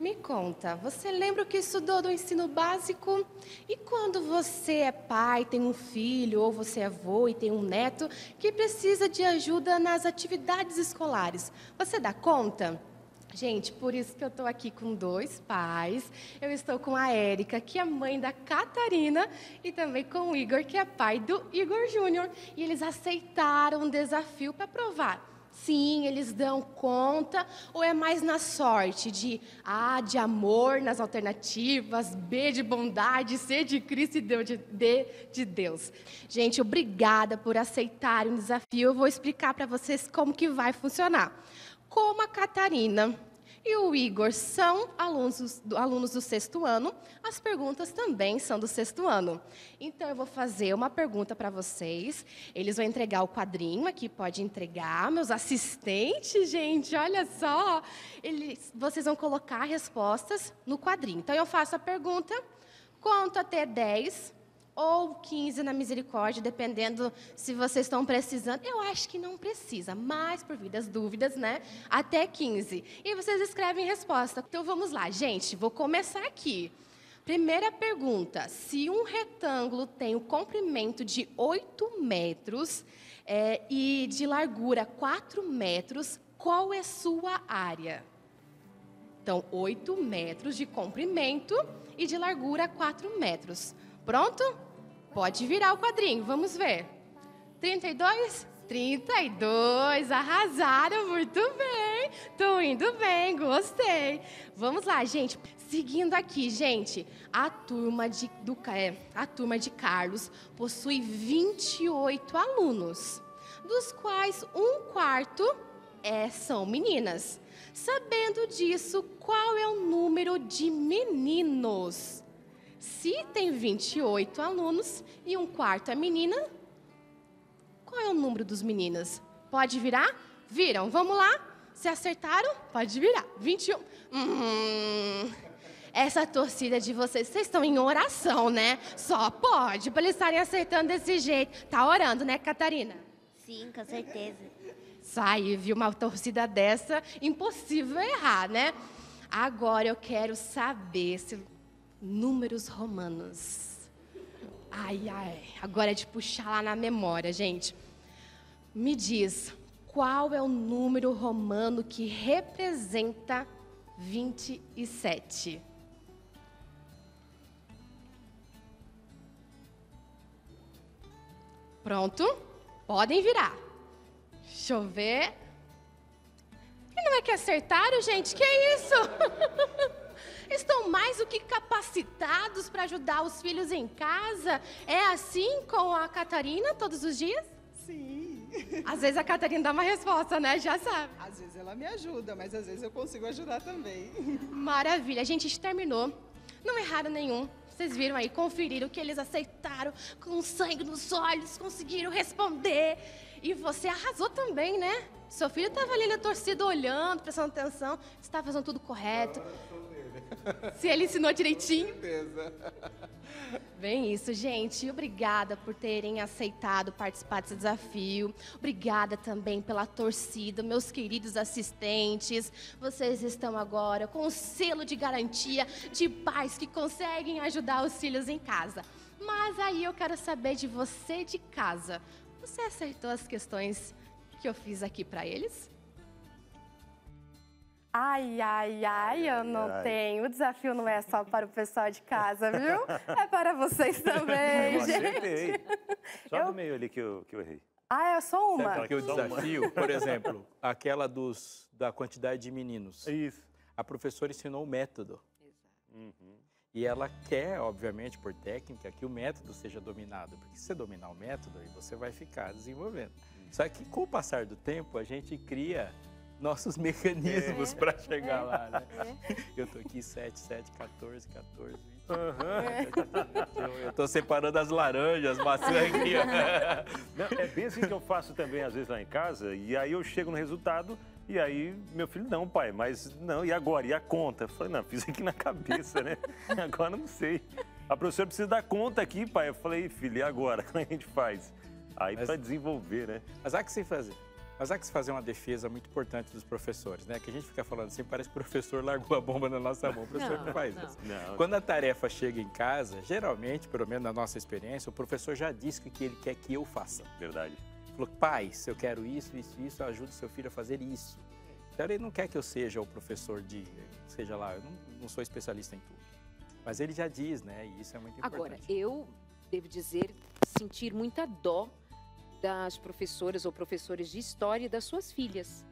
S5: Me conta, você lembra o que estudou do ensino básico? E quando você é pai, tem um filho, ou você é avô e tem um neto que precisa de ajuda nas atividades escolares, você dá conta? Gente, por isso que eu estou aqui com dois pais. Eu estou com a Érica, que é mãe da Catarina, e também com o Igor, que é pai do Igor Júnior. E eles aceitaram o desafio para provar. Sim, eles dão conta, ou é mais na sorte de A de amor nas alternativas, B de bondade, C de Cristo e D de, D de Deus. Gente, obrigada por aceitarem o desafio. Eu vou explicar para vocês como que vai funcionar. Como a Catarina e o Igor são alunos do, alunos do sexto ano, as perguntas também são do sexto ano. Então, eu vou fazer uma pergunta para vocês. Eles vão entregar o quadrinho aqui, pode entregar. Meus assistentes, gente, olha só. Eles, vocês vão colocar respostas no quadrinho. Então, eu faço a pergunta, conto até 10 ou 15 na misericórdia, dependendo se vocês estão precisando. Eu acho que não precisa, mas por vir das dúvidas, né? Até 15. E vocês escrevem resposta. Então vamos lá, gente, vou começar aqui. Primeira pergunta: se um retângulo tem o comprimento de 8 metros é, e de largura 4 metros, qual é sua área? Então, 8 metros de comprimento e de largura 4 metros. Pronto? Pode virar o quadrinho, vamos ver. 32? 32, arrasaram muito bem. Tô indo bem, gostei. Vamos lá, gente. Seguindo aqui, gente, a turma de, do, é, a turma de Carlos possui 28 alunos, dos quais um quarto é, são meninas. Sabendo disso, qual é o número de meninos? Se tem 28 alunos e um quarto é menina, qual é o número dos meninos? Pode virar? Viram. Vamos lá? Se acertaram? Pode virar. 21. Hum, essa torcida de vocês, vocês estão em oração, né? Só pode, para eles estarem acertando desse jeito. Tá orando, né, Catarina?
S7: Sim, com certeza.
S5: Sai, viu uma torcida dessa, impossível errar, né? Agora eu quero saber se números romanos. Ai, ai, agora é de puxar lá na memória, gente. Me diz, qual é o número romano que representa 27? Pronto? Podem virar. Deixa eu ver. E não é que acertaram, gente? Que isso? Estão mais do que capacitados para ajudar os filhos em casa? É assim com a Catarina todos os dias?
S9: Sim.
S5: Às vezes a Catarina dá uma resposta, né? Já sabe.
S9: Às vezes ela me ajuda, mas às vezes eu consigo ajudar também.
S5: Maravilha, a gente terminou. Não erraram nenhum. Vocês viram aí, conferiram que eles aceitaram com sangue nos olhos, conseguiram responder. E você arrasou também, né? Seu filho estava ali na torcida olhando, prestando atenção, estava fazendo tudo correto. Se ele ensinou direitinho.
S9: Certeza.
S5: Bem isso, gente. Obrigada por terem aceitado participar desse desafio. Obrigada também pela torcida, meus queridos assistentes. Vocês estão agora com o selo de garantia de pais que conseguem ajudar os filhos em casa. Mas aí eu quero saber de você de casa. Você acertou as questões que eu fiz aqui para eles? Ai, ai, ai, eu não
S2: ai.
S5: tenho. O desafio não é só para o pessoal de casa, viu? É para vocês também,
S2: Eu
S5: gente.
S2: acertei. Só
S5: Eu-
S2: no meio ali que eu, que eu errei.
S5: Ah, sou
S1: Sabe
S5: uma.
S1: qual que é o
S2: Só uma.
S1: desafio? Por exemplo, aquela dos, da quantidade de meninos.
S2: Isso.
S1: A professora ensinou o método.
S2: Uhum.
S1: E ela quer, obviamente, por técnica, que o método seja dominado. Porque se você dominar o método, aí você vai ficar desenvolvendo. Só que com o passar do tempo, a gente cria nossos mecanismos
S8: É.
S1: para chegar lá, né?
S8: É.
S1: Eu tô aqui 7, 7, 14, 14, 20.
S2: Aham.
S1: Eu, eu tô separando as laranjas, as maçãs aqui. ó.
S2: Não, é bem assim que eu faço também, às vezes, lá em casa. E aí eu chego no resultado e aí meu filho, não, pai, mas não, e agora? E a conta? Eu falei, não, fiz aqui na cabeça, né? Agora não sei. A professora precisa dar conta aqui, pai. Eu falei, filho, e agora? Como é que a gente faz? Aí
S1: Mas-
S2: pra desenvolver, né?
S1: Mas há que se fazer. Mas há que se fazer uma defesa muito importante dos professores, né? Que a gente fica falando assim, parece que o professor largou a bomba na nossa mão. O professor não,
S3: Não,
S1: faz
S3: não.
S1: isso.
S2: Não.
S1: Quando a tarefa chega em casa, geralmente, pelo menos na nossa experiência, o professor já disse o que ele quer que eu faça.
S2: Verdade.
S1: Falou, pai, se eu quero isso, isso, isso, eu ajudo seu filho a fazer isso. Então ele não quer que eu seja o professor de, seja lá, eu não, não sou especialista em tudo. Mas ele já diz, né? E isso é muito importante.
S3: Agora, eu devo dizer, sentir muita dó das professoras ou professores de história das suas filhas.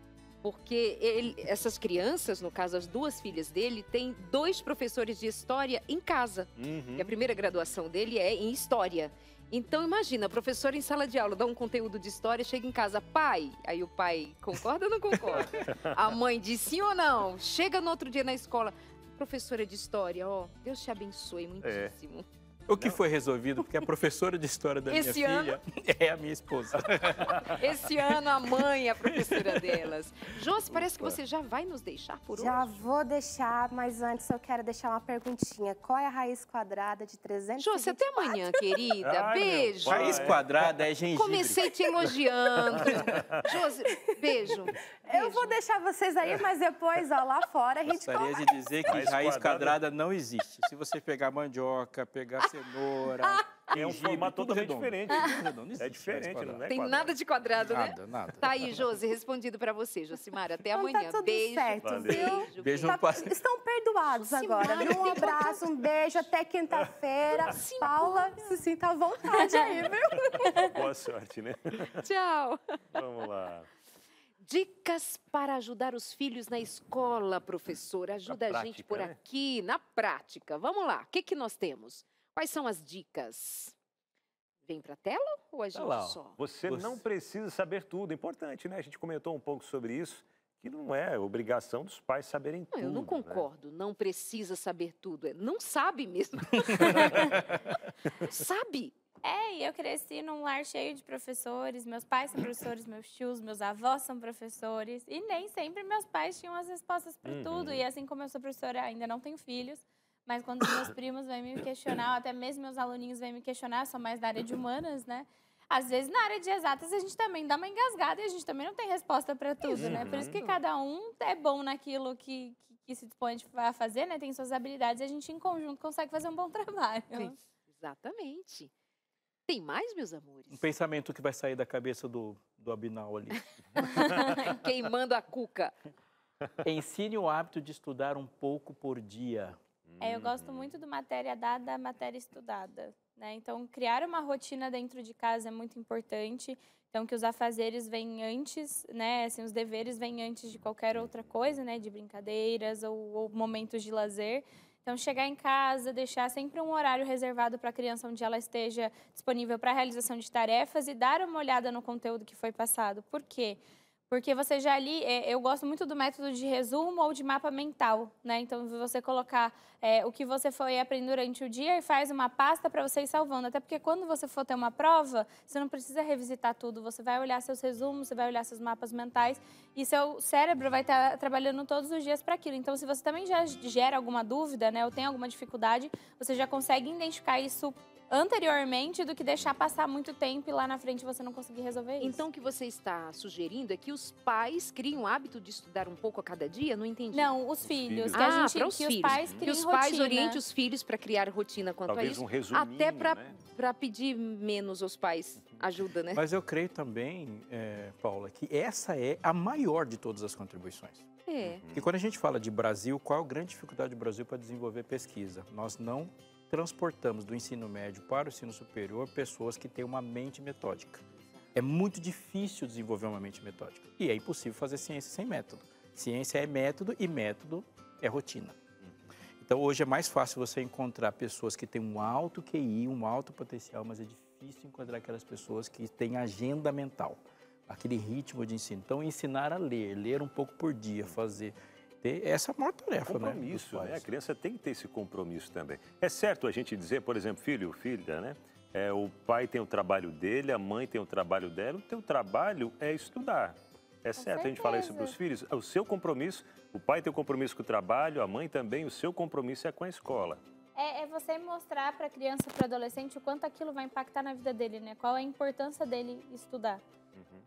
S3: Porque ele- essas crianças, no caso as duas filhas dele, têm dois professores de história em casa.
S2: Uhum.
S3: E a primeira graduação dele é em história. Então imagina, a professora em sala de aula dá um conteúdo de história, chega em casa, pai. Aí o pai concorda ou não concorda? a mãe diz sim ou não. Chega no outro dia na escola, professora de história, ó, Deus te abençoe muitíssimo.
S1: O que foi resolvido, porque a professora de história da
S3: Esse
S1: minha
S3: ano-
S1: filha é a minha esposa.
S3: Esse ano a mãe é a professora delas. Josi, parece que você já vai nos deixar por
S5: Já
S3: hoje.
S5: vou deixar, mas antes eu quero deixar uma perguntinha. Qual é a raiz quadrada de 300?
S3: Josi, até amanhã, querida.
S2: Ai,
S3: beijo.
S2: pai.
S1: Raiz quadrada é gengibre.
S3: Comecei te elogiando. Josi, beijo.
S5: Eu vou deixar vocês aí, mas depois, ó, lá fora a gente
S1: Gostaria de dizer que
S2: Raiz
S1: raiz,
S2: quadrada.
S1: quadrada não existe. Se você pegar mandioca, pegar cenoura,
S2: É um formato totalmente
S1: redondo.
S2: diferente.
S1: Existe
S2: É diferente, não é
S3: Tem
S2: quadrado.
S3: nada de quadrado, né?
S1: Nada, nada.
S3: Tá aí, Josi, respondido pra você, Josimara. Até
S5: Então tá
S3: amanhã.
S5: tudo
S3: beijo.
S5: certo,
S2: Valeu.
S5: viu?
S3: Beijo.
S1: Beijo
S5: Tá- estão perdoados agora? Um abraço, um beijo, até quinta-feira. Paula, se sinta à vontade aí, viu?
S2: Boa sorte, né?
S3: Tchau.
S2: Vamos lá.
S3: Dicas para ajudar os filhos na escola, professora. Ajuda
S2: Na
S3: a gente
S2: prática,
S3: por
S2: né?
S3: aqui, na prática. Vamos lá. O que, que nós temos? Quais são as dicas? Vem pra tela ou a gente
S1: lá, ó.
S3: só?
S2: Você
S1: Você-
S2: não precisa saber tudo. Importante, né? A gente comentou um pouco sobre isso, que não é obrigação dos pais saberem
S3: Não,
S2: tudo.
S3: eu não
S2: né?
S3: concordo. Não precisa saber tudo. É, Não sabe mesmo. sabe?
S8: É, e eu cresci num lar cheio de professores. Meus pais são professores, meus tios, meus avós são professores. E nem sempre meus pais tinham as respostas para
S2: Uhum.
S8: tudo. E assim como eu sou professora, ainda não tenho filhos. Mas quando os meus primos vêm me questionar, ou até mesmo meus aluninhos vêm me questionar, sou mais da área de humanas, né? Às vezes, na área de exatas, a gente também dá uma engasgada e a gente também não tem resposta para tudo, né? Por isso que cada um é bom naquilo que, que, que se dispõe a fazer, né? Tem suas habilidades e a gente, em conjunto, consegue fazer um bom trabalho.
S3: Sim, Exatamente. Tem mais, meus amores?
S1: Um pensamento que vai sair da cabeça do, do Abinal ali.
S3: Queimando a cuca.
S1: Ensine o hábito de estudar um pouco por dia.
S8: É, eu
S2: Uhum.
S8: gosto muito do matéria dada, matéria estudada. Né? Então, criar uma rotina dentro de casa é muito importante. Então, que os afazeres venham antes, né? Assim, os deveres vêm antes de qualquer outra coisa, né? De brincadeiras ou, ou momentos de lazer. Então, chegar em casa, deixar sempre um horário reservado para a criança onde ela esteja disponível para a realização de tarefas e dar uma olhada no conteúdo que foi passado. Por quê? Porque você já ali, é, eu gosto muito do método de resumo ou de mapa mental, né? Então, você colocar é, o que você foi aprendendo durante o dia e faz uma pasta para você ir salvando. Até porque quando você for ter uma prova, você não precisa revisitar tudo. Você vai olhar seus resumos, você vai olhar seus mapas mentais e seu cérebro vai estar trabalhando todos os dias para aquilo. Então, se você também já gera alguma dúvida, né? Ou tem alguma dificuldade, você já consegue identificar isso anteriormente do que deixar passar muito tempo e lá na frente você não conseguir resolver isso.
S3: Então, o que você está sugerindo é que os pais criem o hábito de estudar um pouco a cada dia? Não entendi.
S8: Não, os filhos.
S2: filhos.
S8: Que a
S3: ah,
S8: gente,
S3: para os
S8: que
S3: filhos.
S8: os pais
S3: que
S8: criem
S3: os pais
S8: rotina.
S3: orientem os filhos para criar rotina quanto
S2: Talvez
S3: a isso.
S2: um resuminho,
S3: até para
S2: né?
S3: para pedir menos aos pais ajuda, né?
S1: Mas eu creio também, é, Paula, que essa é a maior de todas as contribuições.
S3: É.
S1: E quando a gente fala de Brasil, qual a grande dificuldade do Brasil para desenvolver pesquisa? Nós não transportamos do ensino médio para o ensino superior pessoas que têm uma mente metódica. É muito difícil desenvolver uma mente metódica. E é impossível fazer ciência sem método. Ciência é método e método é rotina. Então hoje é mais fácil você encontrar pessoas que têm um alto QI, um alto potencial, mas é difícil encontrar aquelas pessoas que têm agenda mental, aquele ritmo de ensino. Então ensinar a ler, ler um pouco por dia, fazer ter essa é a maior tarefa, né?
S2: Compromisso, né? A
S1: pais.
S2: criança tem que ter esse compromisso também. É certo a gente dizer, por exemplo, filho, filha, né? É, o pai tem o trabalho dele, a mãe tem o trabalho dela, o teu trabalho é estudar. É certo a gente falar isso para os filhos? O seu compromisso, o pai tem o compromisso com o trabalho, a mãe também, o seu compromisso é com a escola.
S8: É, é você mostrar para a criança, para o adolescente, o quanto aquilo vai impactar na vida dele, né? Qual é a importância dele estudar.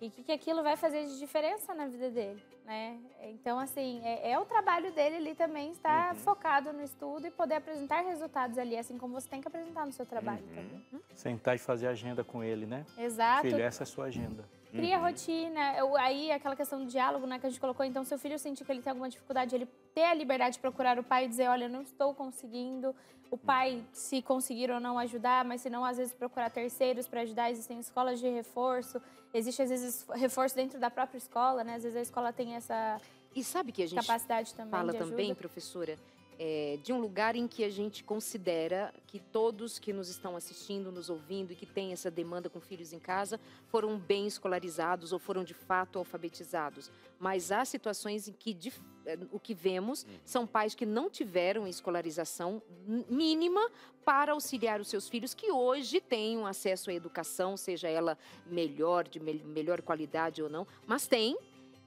S8: E o que, que aquilo vai fazer de diferença na vida dele, né? Então, assim, é, é o trabalho dele ali também estar focado no estudo e poder apresentar resultados ali, assim como você tem que apresentar no seu trabalho também.
S1: Sentar e fazer agenda com ele, né?
S8: Exato.
S1: Filho, essa é a sua agenda.
S8: Cria rotina. Eu- aí, aquela questão do diálogo, né, que a gente colocou. Então, se o filho sentir que ele tem alguma dificuldade, ele ter a liberdade de procurar o pai e dizer, olha, eu não estou conseguindo. O pai, se conseguir ou não ajudar, mas se não, às vezes procurar terceiros para ajudar. Existem escolas de reforço. Existe, às vezes, reforço dentro da própria escola, né? Às vezes a escola tem essa
S3: E sabe que a gente
S8: capacidade também
S3: fala também, professora, é, de um lugar em que a gente considera que todos que nos estão assistindo, nos ouvindo e que têm essa demanda com filhos em casa foram bem escolarizados ou foram de fato alfabetizados. Mas há situações em que de- eh, o que vemos são pais que não tiveram escolarização mínima para auxiliar os seus filhos que hoje têm um acesso à educação, seja ela melhor, de mel- melhor qualidade ou não, mas tem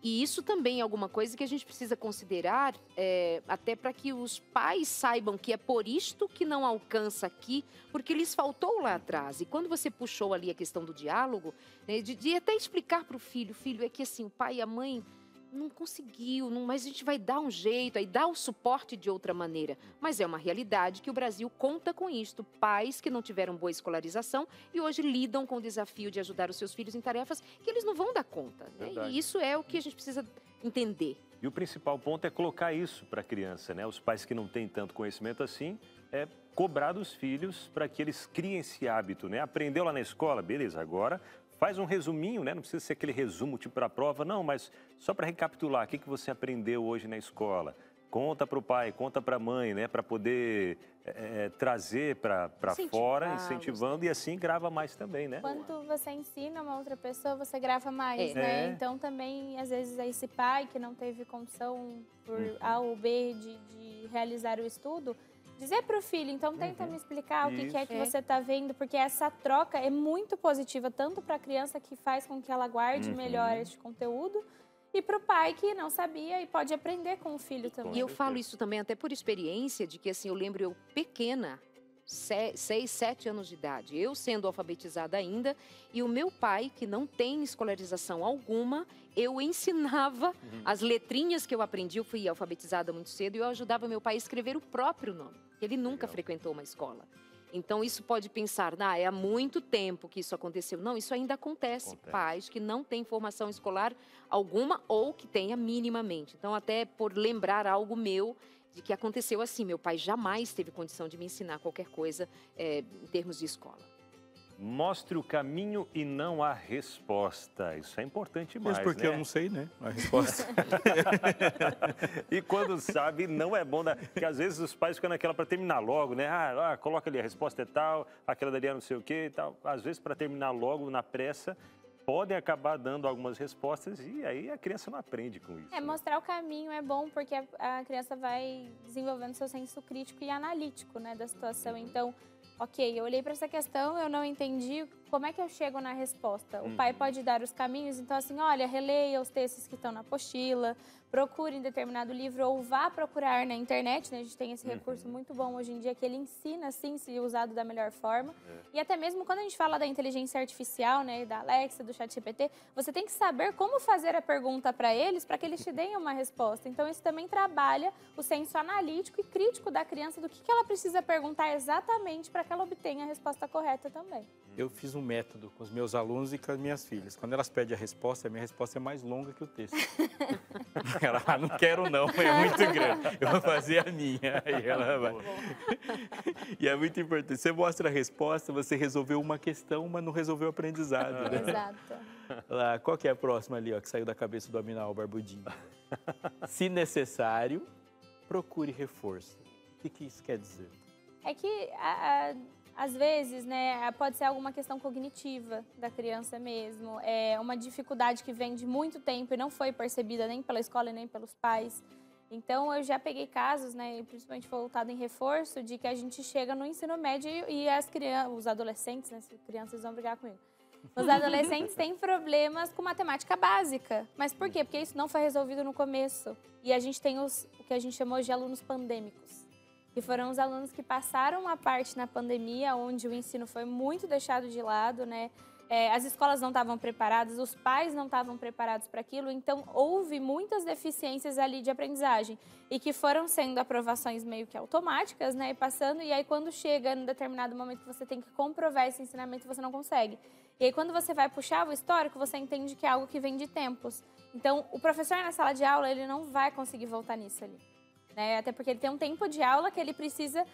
S3: e isso também é alguma coisa que a gente precisa considerar, é, até para que os pais saibam que é por isto que não alcança aqui, porque lhes faltou lá atrás. E quando você puxou ali a questão do diálogo, né, de, de até explicar para o filho, filho, é que assim, o pai e a mãe não conseguiu, não- mas a gente vai dar um jeito, aí dá o suporte de outra maneira. Mas é uma realidade que o Brasil conta com isto. Pais que não tiveram boa escolarização e hoje lidam com o desafio de ajudar os seus filhos em tarefas que eles não vão dar conta. né? E isso é o que a gente precisa entender.
S2: E o principal ponto é colocar isso para a criança, né? Os pais que não têm tanto conhecimento assim, é cobrar dos filhos para que eles criem esse hábito, né? Aprendeu lá na escola, beleza, agora faz um resuminho, né? Não precisa ser aquele resumo tipo para a prova, não, mas só para recapitular, o que, que você aprendeu hoje na escola? Conta para o pai, conta para a mãe, né? Para poder é, trazer para fora, incentivando e assim grava mais também, né?
S8: Quando você ensina uma outra pessoa, você grava mais,
S3: É.
S8: né?
S2: É.
S8: Então também, às vezes, é esse pai que não teve condição por
S2: Uhum.
S8: A ou B de, de realizar o estudo, dizer para o filho, então tenta me explicar o que, que é que
S3: Uhum. Isso.
S8: você está vendo, porque essa troca é muito positiva, tanto para a criança que faz com que ela guarde
S2: Uhum.
S8: melhor este conteúdo, e para o pai que não sabia e pode aprender com o filho também.
S3: E eu falo isso também até por experiência, de que assim, eu lembro eu pequena, se- seis, sete anos de idade, eu sendo alfabetizada ainda, e o meu pai, que não tem escolarização alguma, eu ensinava as letrinhas que eu aprendi, eu fui alfabetizada muito cedo, e eu ajudava meu pai a escrever o próprio nome, ele nunca
S2: Legal.
S3: frequentou uma escola. Então, isso pode pensar, ah, é há muito tempo que isso aconteceu. Não, isso ainda acontece.
S2: Acontece.
S3: Pais que não têm formação escolar alguma ou que tenha minimamente. Então, até por lembrar algo meu de que aconteceu assim, meu pai jamais teve condição de me ensinar qualquer coisa eh, em termos de escola.
S2: Mostre o caminho e não a resposta. Isso é importante demais,
S1: Mesmo porque
S2: né?
S1: eu não sei, né? A resposta.
S2: e quando sabe, não é bom, dar, porque às vezes os pais ficam naquela para terminar logo, né? Ah, ah, coloca ali, a resposta é tal, aquela dali é não sei o quê e tal. Às vezes, para terminar logo, na pressa, podem acabar dando algumas respostas e aí a criança não aprende com isso.
S8: É,
S2: né?
S8: mostrar o caminho é bom porque a, a criança vai desenvolvendo seu senso crítico e analítico, né, da situação. Então, ok, eu olhei para essa questão, eu não entendi como é que eu chego na resposta? O
S2: Uhum.
S8: pai pode dar os caminhos, então assim, olha, releia os textos que estão na apostila, procure em determinado livro ou vá procurar na internet, né? A gente tem esse recurso muito bom hoje em dia que ele ensina, sim, se usado da melhor forma. E até mesmo quando a gente fala da inteligência artificial, né, da Alexa, do ChatGPT, você tem que saber como fazer a pergunta para eles para que eles te deem uma resposta. Então isso também trabalha o senso analítico e crítico da criança do que, que ela precisa perguntar exatamente para que ela obtenha a resposta correta também.
S1: Eu fiz um método com os meus alunos e com as minhas filhas. Quando elas pedem a resposta, a minha resposta é mais longa que o texto. ela ah, não quero não, é muito grande. Eu vou fazer a minha. Aí ela vai. E é muito importante. Você mostra a resposta, você resolveu uma questão, mas não resolveu o aprendizado. Né?
S8: Exato.
S1: Lá, qual que é a próxima ali, ó, que saiu da cabeça do Aminal, barbudinho? Se necessário, procure reforço. O que, que isso quer dizer?
S8: É que a- a- às vezes, né, pode ser alguma questão cognitiva da criança mesmo, é uma dificuldade que vem de muito tempo e não foi percebida nem pela escola nem pelos pais. Então eu já peguei casos, né, principalmente voltado em reforço, de que a gente chega no ensino médio e as crianças, os adolescentes, né, crianças vão brigar comigo. Os adolescentes têm problemas com matemática básica. Mas por quê? Porque isso não foi resolvido no começo. E a gente tem os, o que a gente chamou de alunos pandêmicos que foram os alunos que passaram uma parte na pandemia, onde o ensino foi muito deixado de lado, né? É, as escolas não estavam preparadas, os pais não estavam preparados para aquilo, então houve muitas deficiências ali de aprendizagem e que foram sendo aprovações meio que automáticas, né? E passando, e aí quando chega em determinado momento que você tem que comprovar esse ensinamento, você não consegue. E aí quando você vai puxar o histórico, você entende que é algo que vem de tempos. Então, o professor na sala de aula, ele não vai conseguir voltar nisso ali né? Até porque ele tem um tempo de aula que ele precisa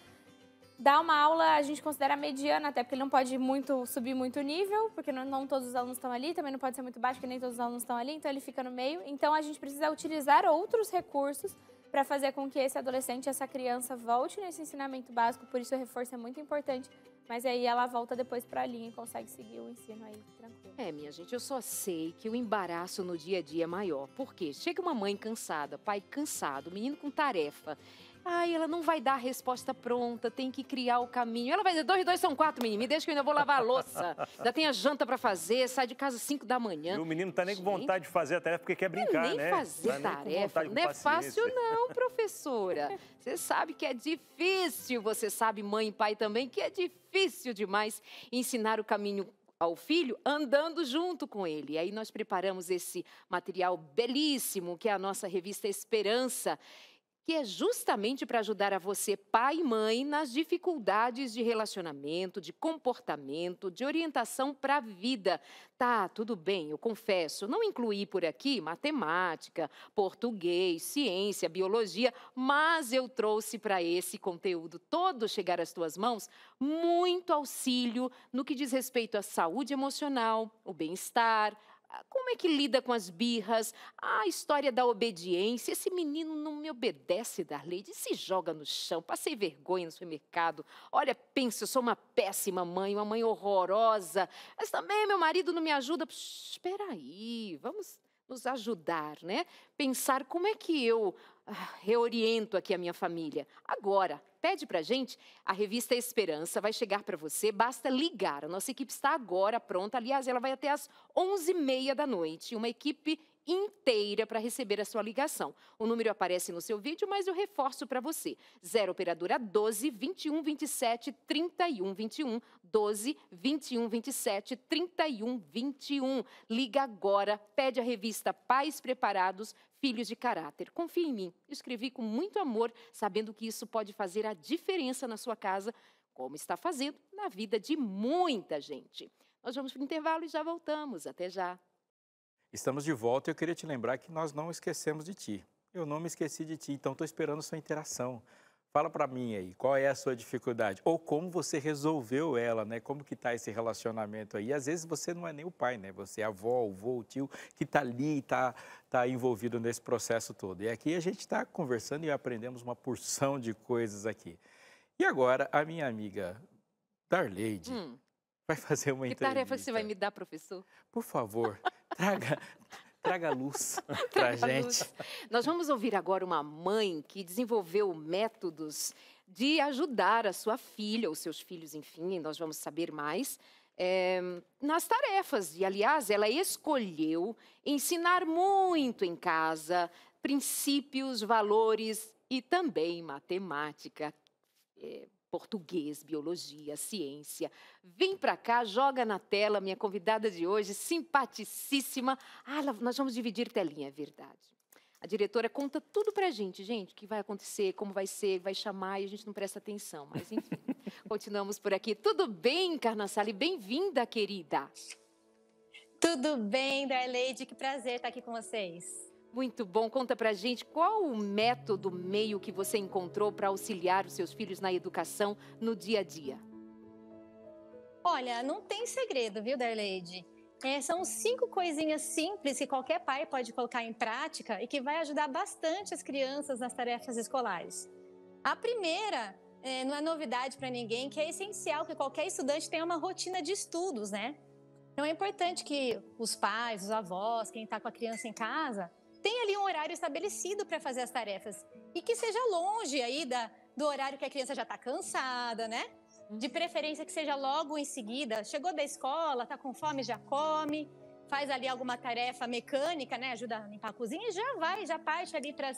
S8: dar uma aula, a gente considera mediana, até porque ele não pode muito subir muito nível, porque não, não todos os alunos estão ali, também não pode ser muito baixo, porque nem todos os alunos estão ali, então ele fica no meio. Então a gente precisa utilizar outros recursos para fazer com que esse adolescente, essa criança volte nesse ensinamento básico, por isso o reforço é muito importante. Mas aí ela volta depois para a linha e consegue seguir o ensino aí tranquilo.
S3: É, minha gente, eu só sei que o embaraço no dia a dia é maior. Por quê? Chega uma mãe cansada, pai cansado, menino com tarefa. Ai, ela não vai dar a resposta pronta, tem que criar o caminho. Ela vai dizer, dois, dois são quatro, menino, me deixa que eu ainda vou lavar a louça. Ainda tem a janta para fazer, sai de casa às cinco da manhã.
S2: E o menino não tá nem com vontade de fazer a tarefa porque quer brincar,
S3: nem
S2: né?
S3: fazer
S2: Tá nem
S3: tarefa.
S2: com
S3: Não é fácil, não, professora. Você sabe que é difícil, você sabe, mãe e pai também, que é difícil demais ensinar o caminho ao filho andando junto com ele. E aí nós preparamos esse material belíssimo, que é a nossa revista Esperança, que é justamente para ajudar a você, pai e mãe, nas dificuldades de relacionamento, de comportamento, de orientação para a vida. Tá, tudo bem, eu confesso, não incluí por aqui matemática, português, ciência, biologia, mas eu trouxe para esse conteúdo todo chegar às tuas mãos muito auxílio no que diz respeito à saúde emocional, o bem-estar, como é que lida com as birras, a história da obediência. Esse menino não me obedece, Darleide, se joga no chão, passei vergonha no supermercado. Olha, pensa, eu sou uma péssima mãe, uma mãe horrorosa, mas também meu marido não me ajuda. Espera aí, vamos nos ajudar, né? Pensar como é que eu ah, reoriento aqui a minha família. Agora, pede pra gente, a revista Esperança vai chegar para você, basta ligar. A nossa equipe está agora pronta, aliás, ela vai até às 11h30 da noite. Uma equipe inteira para receber a sua ligação. O número aparece no seu vídeo, mas eu reforço para você. 0 operadora 12 21 27 31 21 12 21 27 31 21. Liga agora, pede a revista Pais Preparados, Filhos de Caráter. Confie em mim. Escrevi com muito amor, sabendo que isso pode fazer a diferença na sua casa, como está fazendo na vida de muita gente. Nós vamos para o intervalo e já voltamos. Até já.
S1: Estamos de volta e eu queria te lembrar que nós não esquecemos de ti. Eu não me esqueci de ti, então estou esperando sua interação. Fala para mim aí, qual é a sua dificuldade? Ou como você resolveu ela, né? Como que está esse relacionamento aí? Às vezes você não é nem o pai, né? Você é a avó, o vô, o tio, que está ali e está tá envolvido nesse processo todo. E aqui a gente está conversando e aprendemos uma porção de coisas aqui. E agora, a minha amiga Darleide
S3: Hum,
S1: vai fazer uma
S3: que
S1: entrevista.
S3: tarefa você vai me dar, professor?
S1: Por favor, traga, traga luz para gente.
S3: luz. Nós vamos ouvir agora uma mãe que desenvolveu métodos de ajudar a sua filha, ou seus filhos, enfim, nós vamos saber mais. é, nas tarefas. E, aliás, ela escolheu ensinar muito em casa princípios, valores e também matemática, é, português, biologia, ciência. Vem para cá, joga na tela, minha convidada de hoje, simpaticíssima. Ah, nós vamos dividir telinha, é verdade. A diretora conta tudo pra gente, gente, o que vai acontecer, como vai ser, vai chamar e a gente não presta atenção. Mas, enfim, continuamos por aqui. Tudo bem, Carnassale? Bem-vinda, querida.
S10: Tudo bem, Darleide? Que prazer estar aqui com vocês.
S3: Muito bom. Conta pra gente qual o método, meio que você encontrou para auxiliar os seus filhos na educação no dia a dia.
S10: Olha, não tem segredo, viu, Darleide? É, são cinco coisinhas simples que qualquer pai pode colocar em prática e que vai ajudar bastante as crianças nas tarefas escolares. A primeira, é, não é novidade para ninguém, que é essencial que qualquer estudante tenha uma rotina de estudos, né? Então é importante que os pais, os avós, quem está com a criança em casa, tenha ali um horário estabelecido para fazer as tarefas e que seja longe aí da, do horário que a criança já está cansada, né? De preferência que seja logo em seguida. Chegou da escola, tá com fome, já come, faz ali alguma tarefa mecânica, né? Ajuda a limpar a cozinha e já vai, já parte ali para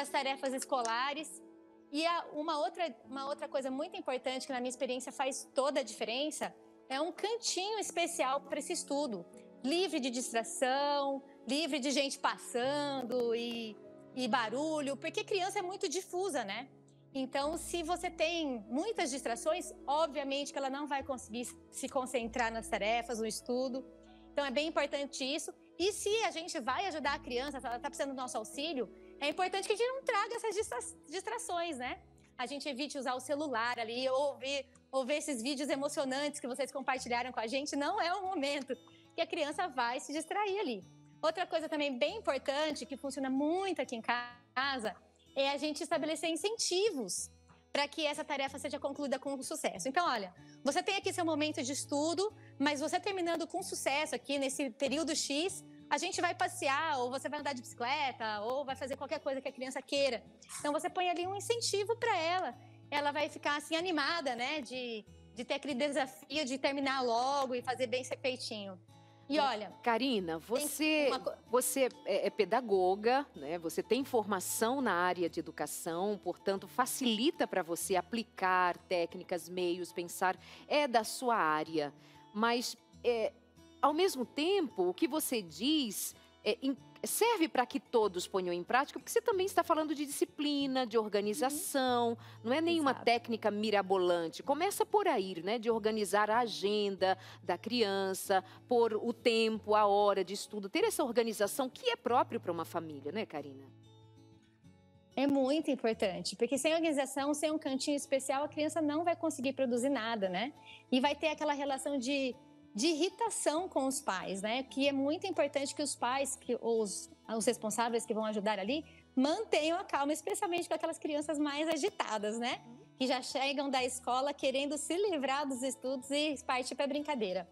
S10: as tarefas escolares. E a- uma, outra, uma outra coisa muito importante que na minha experiência faz toda a diferença é um cantinho especial para esse estudo. Livre de distração, livre de gente passando e, e barulho, porque criança é muito difusa, né? Então, se você tem muitas distrações, obviamente que ela não vai conseguir se concentrar nas tarefas, no estudo. Então, é bem importante isso. E se a gente vai ajudar a criança, se ela está precisando do nosso auxílio, é importante que a gente não traga essas distra- distrações, né? A gente evite usar o celular ali, ou ver, ou ver esses vídeos emocionantes que vocês compartilharam com a gente. Não é o momento que a criança vai se distrair ali. Outra coisa também bem importante, que funciona muito aqui em casa, é a gente estabelecer incentivos para que essa tarefa seja concluída com sucesso. Então, olha, você tem aqui seu momento de estudo, mas você terminando com sucesso aqui nesse período X, a gente vai passear, ou você vai andar de bicicleta, ou vai fazer qualquer coisa que a criança queira. Então, você põe ali um incentivo para ela. Ela vai ficar assim animada, né, de, de ter aquele desafio de terminar logo e fazer bem feitinho. E olha,
S3: Karina, você,
S10: uma
S3: você é, é pedagoga, né? Você tem formação na área de educação, portanto, facilita para você aplicar técnicas, meios, pensar é da sua área. Mas, é, ao mesmo tempo, o que você diz é, serve para que todos ponham em prática, porque você também está falando de disciplina, de organização, não é nenhuma
S10: Exato.
S3: técnica mirabolante. Começa por aí, né? De organizar a agenda da criança, por o tempo, a hora de estudo, ter essa organização que é próprio para uma família, né, Karina?
S10: É muito importante, porque sem organização, sem um cantinho especial, a criança não vai conseguir produzir nada, né? E vai ter aquela relação de, de irritação com os pais, né? Que é muito importante que os pais, que os, os responsáveis que vão ajudar ali, mantenham a calma, especialmente com aquelas crianças mais agitadas, né? Que já chegam da escola querendo se livrar dos estudos e partir para brincadeira.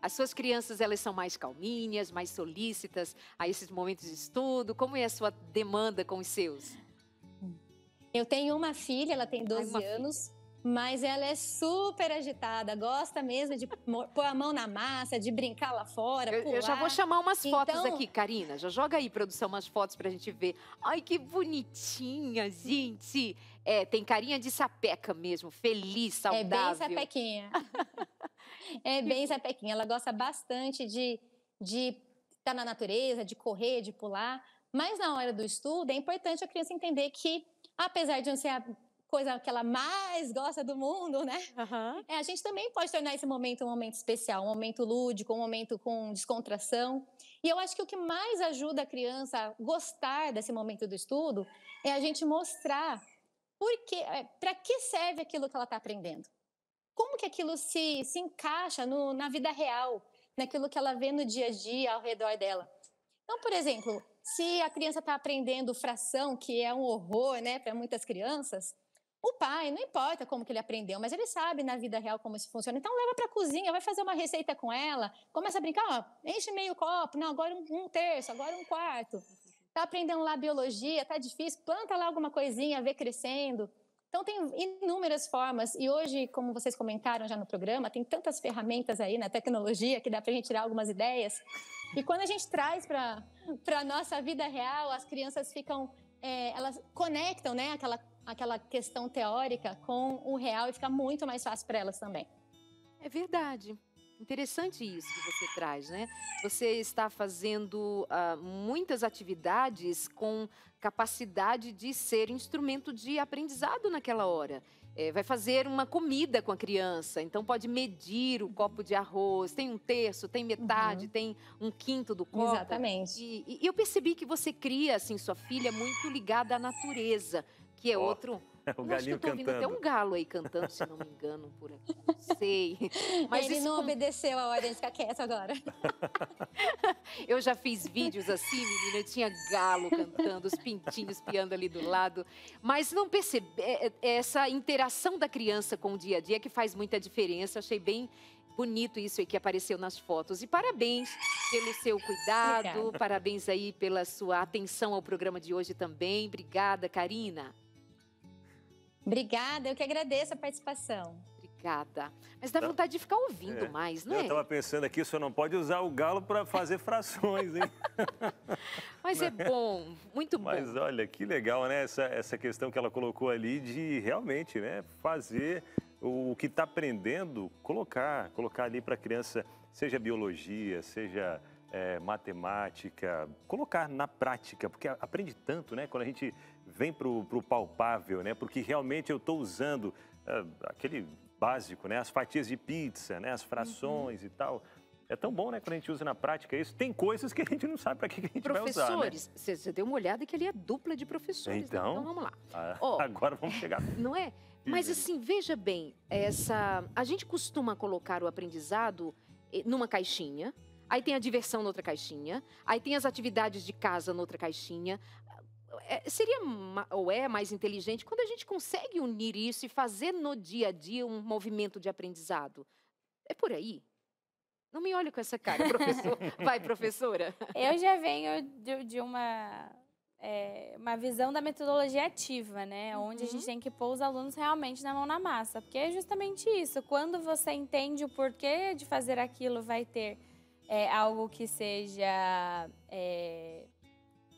S3: As suas crianças, elas são mais calminhas, mais solícitas a esses momentos de estudo? Como é a sua demanda com os seus?
S10: Eu tenho uma filha, ela tem 12
S3: uma filha.
S10: Mas ela é super agitada, gosta mesmo de pôr a mão na massa, de brincar lá fora,
S3: Eu, eu já vou chamar umas fotos
S10: Então-
S3: aqui, Karina. Já joga aí, produção, umas fotos pra gente ver. Ai, que bonitinha, gente. É, tem carinha de sapeca mesmo, feliz,
S10: É bem
S3: saudável.
S10: sapequinha. é bem sapequinha. Ela gosta bastante de de estar na natureza, de correr, de pular. Mas na hora do estudo, é importante a criança entender que, apesar de não ser a coisa que ela mais gosta do mundo, né?
S3: Aham.
S10: É, a gente também pode tornar esse momento um momento especial, um momento lúdico, um momento com descontração. E eu acho que o que mais ajuda a criança a gostar desse momento do estudo é a gente mostrar para que serve aquilo que ela está aprendendo. Como que aquilo se, se encaixa no- na vida real, naquilo que ela vê no dia a dia ao redor dela. Então, por exemplo, se a criança está aprendendo fração, que é um horror né, para muitas crianças, o pai, não importa como que ele aprendeu, mas ele sabe na vida real como isso funciona. Então leva para a cozinha, vai fazer uma receita com ela, começa a brincar, ó, enche meio copo, não, agora um, um terço, agora um quarto. Tá aprendendo lá biologia, tá difícil, planta lá alguma coisinha, vê crescendo. Então, tem inúmeras formas, e hoje, como vocês comentaram já no programa, tem tantas ferramentas aí na tecnologia que dá para a gente tirar algumas ideias. E quando a gente traz para a nossa vida real, as crianças ficam, é, elas conectam né, aquela, aquela questão teórica com o real e fica muito mais fácil para elas também.
S3: É verdade. Interessante isso que você traz, né? Você está fazendo ah, muitas atividades com capacidade de ser instrumento de aprendizado naquela hora. É, vai fazer uma comida com a criança, então pode medir o copo de arroz, tem um terço, tem metade, tem um quinto do copo.
S10: Exatamente.
S3: E, e eu percebi que você cria, assim, sua filha muito ligada à natureza, que é
S2: Ó,
S3: outro...
S2: o
S3: Eu acho que
S2: galinho
S3: eu tô ouvindo até
S2: cantando.
S3: um galo aí cantando, se não me engano, por aqui. Não sei. Mas
S10: Ele
S3: isso
S10: não
S3: com-
S10: obedeceu a ordem de ficar quieto agora.
S3: Eu já fiz vídeos assim, menina, eu tinha galo cantando, os pintinhos piando ali do lado. Mas não perceber essa interação da criança com o dia a dia que faz muita diferença. Achei bem bonito isso aí que apareceu nas fotos. E parabéns pelo seu cuidado,
S10: Obrigada.
S3: parabéns aí pela sua atenção ao programa de hoje também. Obrigada, Karina.
S10: Obrigada, eu que agradeço a participação.
S3: Obrigada. Mas dá vontade de ficar ouvindo
S2: É.
S3: mais, não
S2: Eu estava pensando aqui, o senhor não pode usar o galo para fazer frações, hein?
S3: Mas é bom, muito bom.
S2: Mas olha, que legal, né? Essa, essa questão que ela colocou ali de realmente, né? Fazer o que está aprendendo, colocar, colocar ali para a criança, seja biologia, seja é, matemática, colocar na prática, porque a- aprende tanto, né? Quando a gente vem para o palpável, né? Porque realmente eu estou usando é, aquele básico, né? As fatias de pizza, né? As frações e tal. É tão bom, né? Quando a gente usa na prática isso. Tem coisas que a gente não sabe para que que a gente vai usar, né?
S3: Professores, você você deu uma olhada que ali é dupla de professores. né?
S2: Então?
S3: então vamos lá.
S2: Ah,
S3: Ó.
S2: Agora vamos chegar.
S3: Não é? Mas
S2: Sim.
S3: assim, veja bem, essa a gente costuma colocar o aprendizado eh, numa caixinha, aí tem a diversão noutra caixinha, aí tem as atividades de casa noutra caixinha. É, seria ou é mais inteligente quando a gente consegue unir isso e fazer no dia a dia um movimento de aprendizado. É por aí? Não me olhe com essa cara, professor. Vai, professora.
S8: Eu já venho de, de uma, é, uma visão da metodologia ativa, né? Onde a gente tem que pôr os alunos realmente na mão na massa. Porque é justamente isso. Quando você entende o porquê de fazer aquilo, vai ter é, algo que seja é,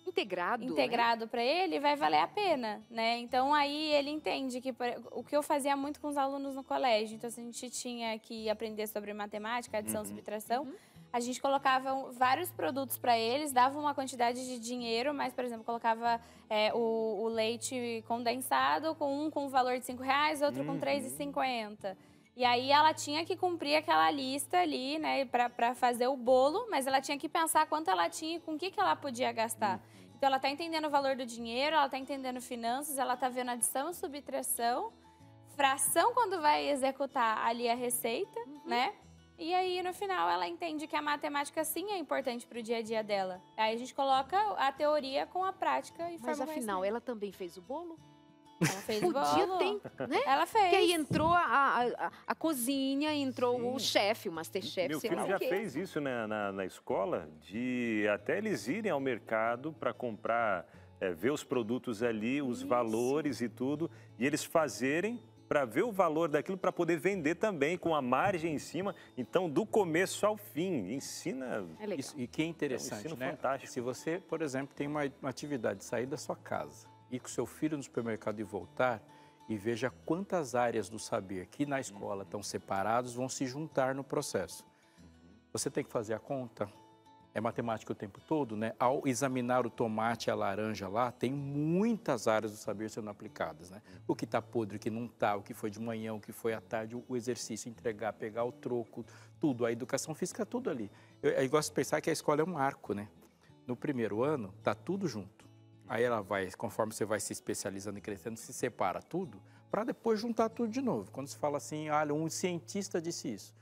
S3: Integrado. né?
S8: integrado para ele, vai valer a pena, né? Então aí ele entende que por- o que eu fazia muito com os alunos no colégio, então se a gente tinha que aprender sobre matemática, adição,
S11: Uhum.
S8: subtração, a gente colocava vários produtos para eles, dava uma quantidade de dinheiro, mas por exemplo colocava é, o, o leite condensado com um com o valor de cinco reais, outro com
S11: Uhum.
S8: três e cinquenta. E aí ela tinha que cumprir aquela lista ali, né, para fazer o bolo, mas ela tinha que pensar quanto ela tinha e com o que, que ela podia gastar. Então ela tá entendendo o valor do dinheiro, ela tá entendendo finanças, ela tá vendo adição, subtração, fração quando vai executar ali a receita, né? E aí no final ela entende que a matemática sim é importante para o dia a dia dela. Aí a gente coloca a teoria com a prática e
S3: Mas
S8: forma
S3: afinal, ela também fez o bolo?
S8: Ela fez
S3: Podia
S8: bolo.
S3: ter, né?
S8: Ela fez.
S3: Porque aí entrou a, a, a- cozinha, entrou o chefe, o Masterchef,
S2: Meu
S3: sei
S2: filho
S3: lá
S2: já
S3: o quê.
S2: fez isso na, na, na escola, de até eles irem ao mercado para comprar, é, ver os produtos ali, os valores e tudo, e eles fazerem para ver o valor daquilo para poder vender também com a margem em cima. Então, do começo ao fim, ensina.
S1: Isso, e que é interessante,
S2: ensino
S1: né?
S2: fantástico.
S1: Se você, por exemplo, tem uma, uma atividade de sair da sua casa, ir com seu filho no supermercado e voltar, e veja quantas áreas do saber que na escola estão separados vão se juntar no processo. Você tem que fazer a conta. É matemática o tempo todo, né? Ao examinar o tomate e a laranja lá, tem muitas áreas do saber sendo aplicadas, né? O que está podre, o que não está, o que foi de manhã, o que foi à tarde, o exercício, entregar, pegar o troco, tudo. A educação física, tudo ali. Eu, eu gosto de pensar que a escola é um arco, né? No primeiro ano, tá tudo junto. Aí ela vai, conforme você vai se especializando e crescendo, se separa tudo, para depois juntar tudo de novo. Quando se fala assim, olha, um cientista disse isso.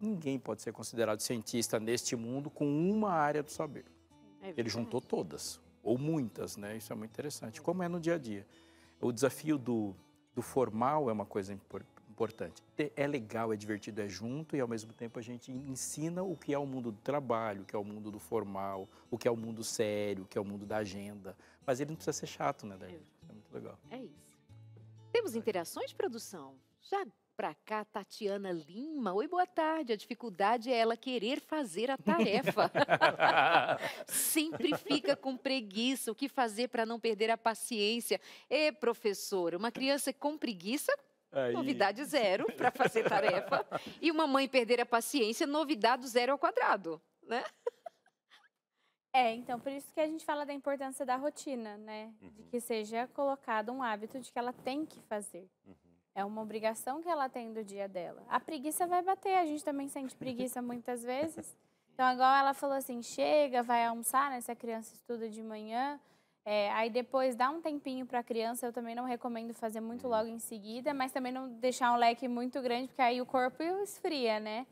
S1: Ninguém pode ser considerado cientista neste mundo com uma área do saber. Ele juntou todas, ou muitas, né? Isso é muito interessante. Como é no dia a dia. O desafio do, do formal é uma coisa impor- importante. Te- É legal, é divertido, é junto e ao mesmo tempo a gente ensina o que é o mundo do trabalho, o que é o mundo do formal, o que é o mundo sério, o que é o mundo da agenda. Mas ele não precisa ser chato, né, Daí? Isso é muito legal.
S3: É isso. Temos Temos interações, produção? Já pra cá, Tatiana Lima. Oi, boa tarde. A dificuldade é ela querer fazer a tarefa. Sempre fica com preguiça. O que fazer para não perder a paciência? Ê, professora, uma criança com preguiça
S1: Aí.
S3: Novidade zero para fazer tarefa. E uma mãe perder a paciência, novidade zero ao quadrado, né?
S8: É, então por isso que a gente fala da importância da rotina, né? De que seja colocado um hábito de que ela tem que fazer. É uma obrigação que ela tem do dia dela. A preguiça vai bater, a gente também sente preguiça muitas vezes. Então, igual ela falou assim, chega, vai almoçar, né? Se a criança estuda de manhã, é, aí depois dá um tempinho para a criança. Eu também não recomendo fazer muito logo em seguida, mas também não deixar um leque muito grande, porque aí o corpo esfria, né?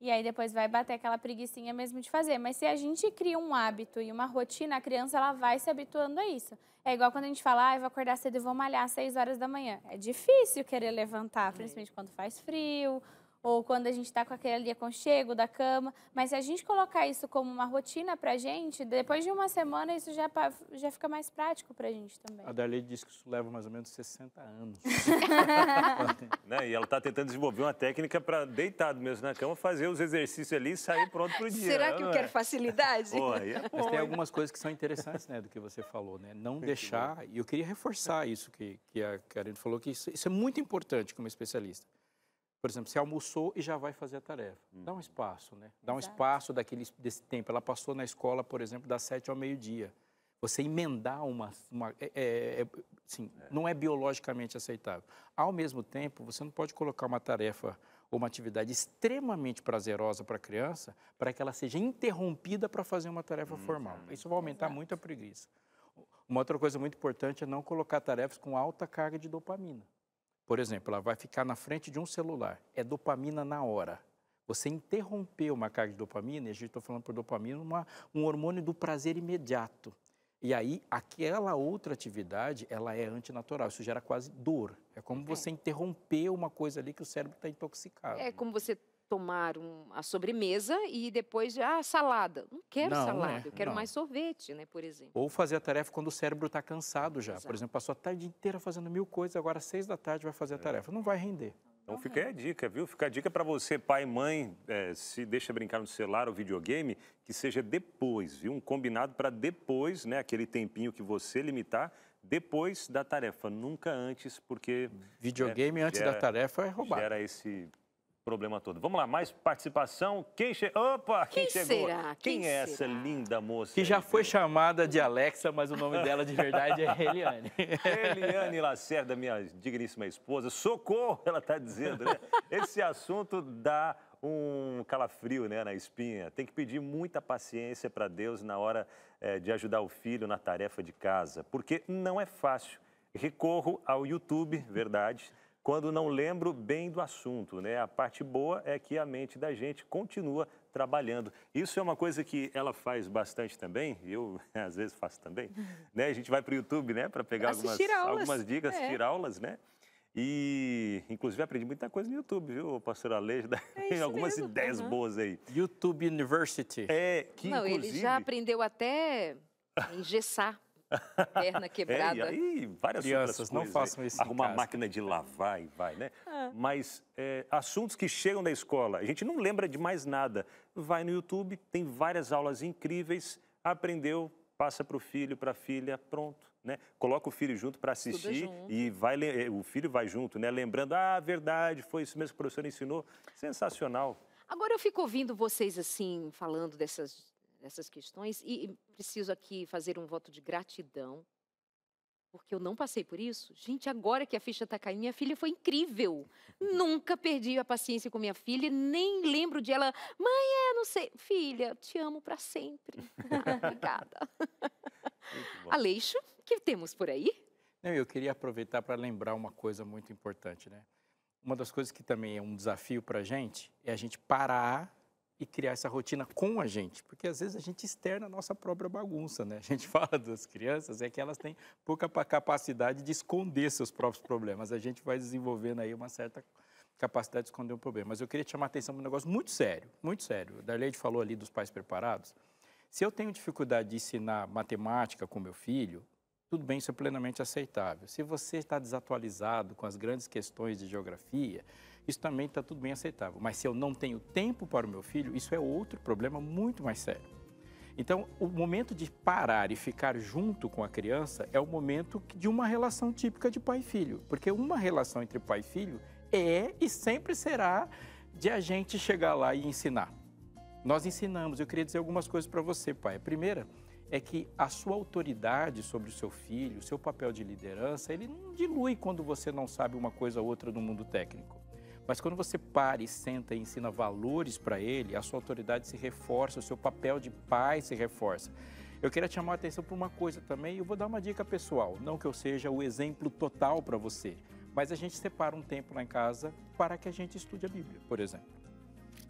S8: E aí depois vai bater aquela preguiçinha mesmo de fazer. Mas se a gente cria um hábito e uma rotina, a criança ela vai se habituando a isso. É igual quando a gente fala, ah, eu vou acordar cedo e vou malhar às 6 horas da manhã. É difícil querer levantar, principalmente quando faz frio, ou quando a gente está com aquele ali aconchego da cama. Mas se a gente colocar isso como uma rotina pra gente, depois de uma semana isso já, já fica mais prático pra gente também.
S1: A Darley disse que isso leva mais ou menos 60 anos.
S2: Né? E ela está tentando desenvolver uma técnica para deitado mesmo na cama, fazer os exercícios ali e sair pronto para o dia.
S3: Será que eu
S2: não
S3: quero
S2: é?
S3: facilidade?
S2: É
S1: Mas tem algumas coisas que são interessantes, né, do que você falou, né? Não deixar, e eu queria reforçar isso que, que a Karen falou, que isso, isso é muito importante como especialista. Por exemplo, você almoçou e já vai fazer a tarefa. Dá um espaço, né? Dá um
S8: Exato.
S1: espaço daquele, desse tempo. Ela passou na escola, por exemplo, das sete ao meio-dia. Você emendar uma... uma é, é- é- assim, Não é biologicamente aceitável. Ao mesmo tempo, você não pode colocar uma tarefa ou uma atividade extremamente prazerosa para a criança para que ela seja interrompida para fazer uma tarefa formal. Isso vai aumentar muito a preguiça. Uma outra coisa muito importante é não colocar tarefas com alta carga de dopamina. Por exemplo, ela vai ficar na frente de um celular. É dopamina na hora. Você interrompeu uma carga de dopamina, e a gente está falando por dopamina, uma, um hormônio do prazer imediato. E aí, aquela outra atividade, ela é antinatural. Isso gera quase dor. É como você interromper uma coisa ali que o cérebro está intoxicado.
S3: É como você tomar um- a sobremesa e depois, ah, salada. Não quero
S1: Não,
S3: salada,
S1: é,
S3: eu quero
S1: não.
S3: mais sorvete, né, por exemplo.
S1: Ou fazer a tarefa quando o cérebro está cansado já.
S3: Exato.
S1: Por exemplo, passou a tarde inteira fazendo mil coisas, agora às seis da tarde vai fazer
S2: É.
S1: a tarefa. Não vai render.
S2: Então fica aí a dica, viu? Fica a dica para você, pai e mãe, eh, se deixa brincar no celular ou videogame, que seja depois, viu? Um combinado para depois, né? Aquele tempinho que você limitar, depois da tarefa, nunca antes, porque
S1: Videogame antes da tarefa é roubado.
S2: gera esse problema todo. Vamos lá, mais participação. Quem chegou? Opa, quem,
S3: Quem
S2: chegou?
S3: será?
S2: Quem,
S3: Quem
S2: é essa
S3: será?
S2: linda moça?
S1: Que já foi chamada de Alexa, mas o nome dela de verdade é Eliane.
S2: Eliane Lacerda, minha digníssima esposa, socorro, ela está dizendo, né? Esse assunto dá um calafrio né, na espinha. Tem que pedir muita paciência para Deus na hora eh, de ajudar o filho na tarefa de casa, porque não é fácil. Recorro ao YouTube, verdade, quando não lembro bem do assunto, né? A parte boa é que a mente da gente continua trabalhando. Isso é uma coisa que ela faz bastante também, e eu às vezes faço também, né? A gente vai para o YouTube, né, para pegar algumas, algumas dicas,
S3: É.
S2: assistir aulas, né? E, inclusive, aprendi muita coisa no YouTube, viu, pastor Alejo? Tem
S3: isso
S2: algumas
S3: mesmo,
S2: ideias
S3: aham.
S2: boas aí.
S1: YouTube University.
S2: É, que
S3: Não,
S2: inclusive...
S3: ele já aprendeu até engessar perna
S2: É,
S3: quebrada.
S2: e aí várias
S1: Crianças,
S2: outras
S1: não façam isso em
S2: Arrumar
S1: casa.
S2: máquina de lavar e vai, né? Mas é, assuntos que chegam da escola, a gente não lembra de mais nada. Vai no YouTube, tem várias aulas incríveis, aprendeu, passa para o filho, para a filha, pronto. Né? Coloca o filho junto para assistir
S3: junto.
S2: e vai, eh, o filho vai junto, né? Lembrando, ah, verdade, foi isso mesmo que o professor ensinou. Sensacional.
S3: Agora eu fico ouvindo vocês assim, falando dessas, dessas questões, e e preciso aqui fazer um voto de gratidão, porque eu não passei por isso. Gente, agora que a ficha está caindo, minha filha foi incrível. Nunca perdi a paciência com minha filha, nem lembro de ela. Mãe, é, não sei. Filha, te amo para sempre. Obrigada. Aleixo, que temos por aí?
S1: Não, eu queria aproveitar para lembrar uma coisa muito importante, né? Uma das coisas que também é um desafio para a gente é a gente parar e criar essa rotina com a gente, porque às vezes a gente externa a nossa própria bagunça, né? A gente fala das crianças é que elas têm pouca pa- capacidade de esconder seus próprios problemas. A gente vai desenvolvendo aí uma certa capacidade de esconder um problema. Mas eu queria chamar a atenção para um negócio muito sério, muito sério. O Darleide falou ali dos pais preparados. Se eu tenho dificuldade de ensinar matemática com meu filho, tudo bem, isso é plenamente aceitável. Se você está desatualizado com as grandes questões de geografia, isso também está tudo bem aceitável. Mas se eu não tenho tempo para o meu filho, isso é outro problema muito mais sério. Então, o momento de parar e ficar junto com a criança é o momento de uma relação típica de pai e filho. Porque uma relação entre pai e filho é e sempre será de a gente chegar lá e ensinar. Nós ensinamos. Eu queria dizer algumas coisas para você, pai. A primeira é que a sua autoridade sobre o seu filho, o seu papel de liderança, ele não dilui quando você não sabe uma coisa ou outra no mundo técnico. Mas quando você para e senta e ensina valores para ele, a sua autoridade se reforça, o seu papel de pai se reforça. Eu queria chamar a atenção para uma coisa também, e eu vou dar uma dica pessoal, não que eu seja o exemplo total para você, mas a gente separa um tempo lá em casa para que a gente estude a Bíblia, por exemplo.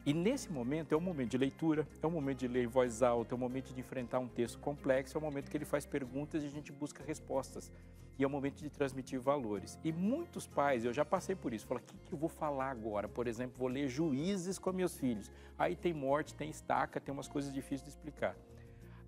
S1: E nesse momento é um momento de leitura, é um momento de ler em voz alta, é um momento de enfrentar um texto complexo, é um momento que ele faz perguntas e a gente busca respostas. E é um momento de transmitir valores. E muitos pais, eu já passei por isso, falam: o que, que eu vou falar agora? Por exemplo, vou ler juízes com meus filhos. Aí tem morte, tem estaca, tem umas coisas difíceis de explicar.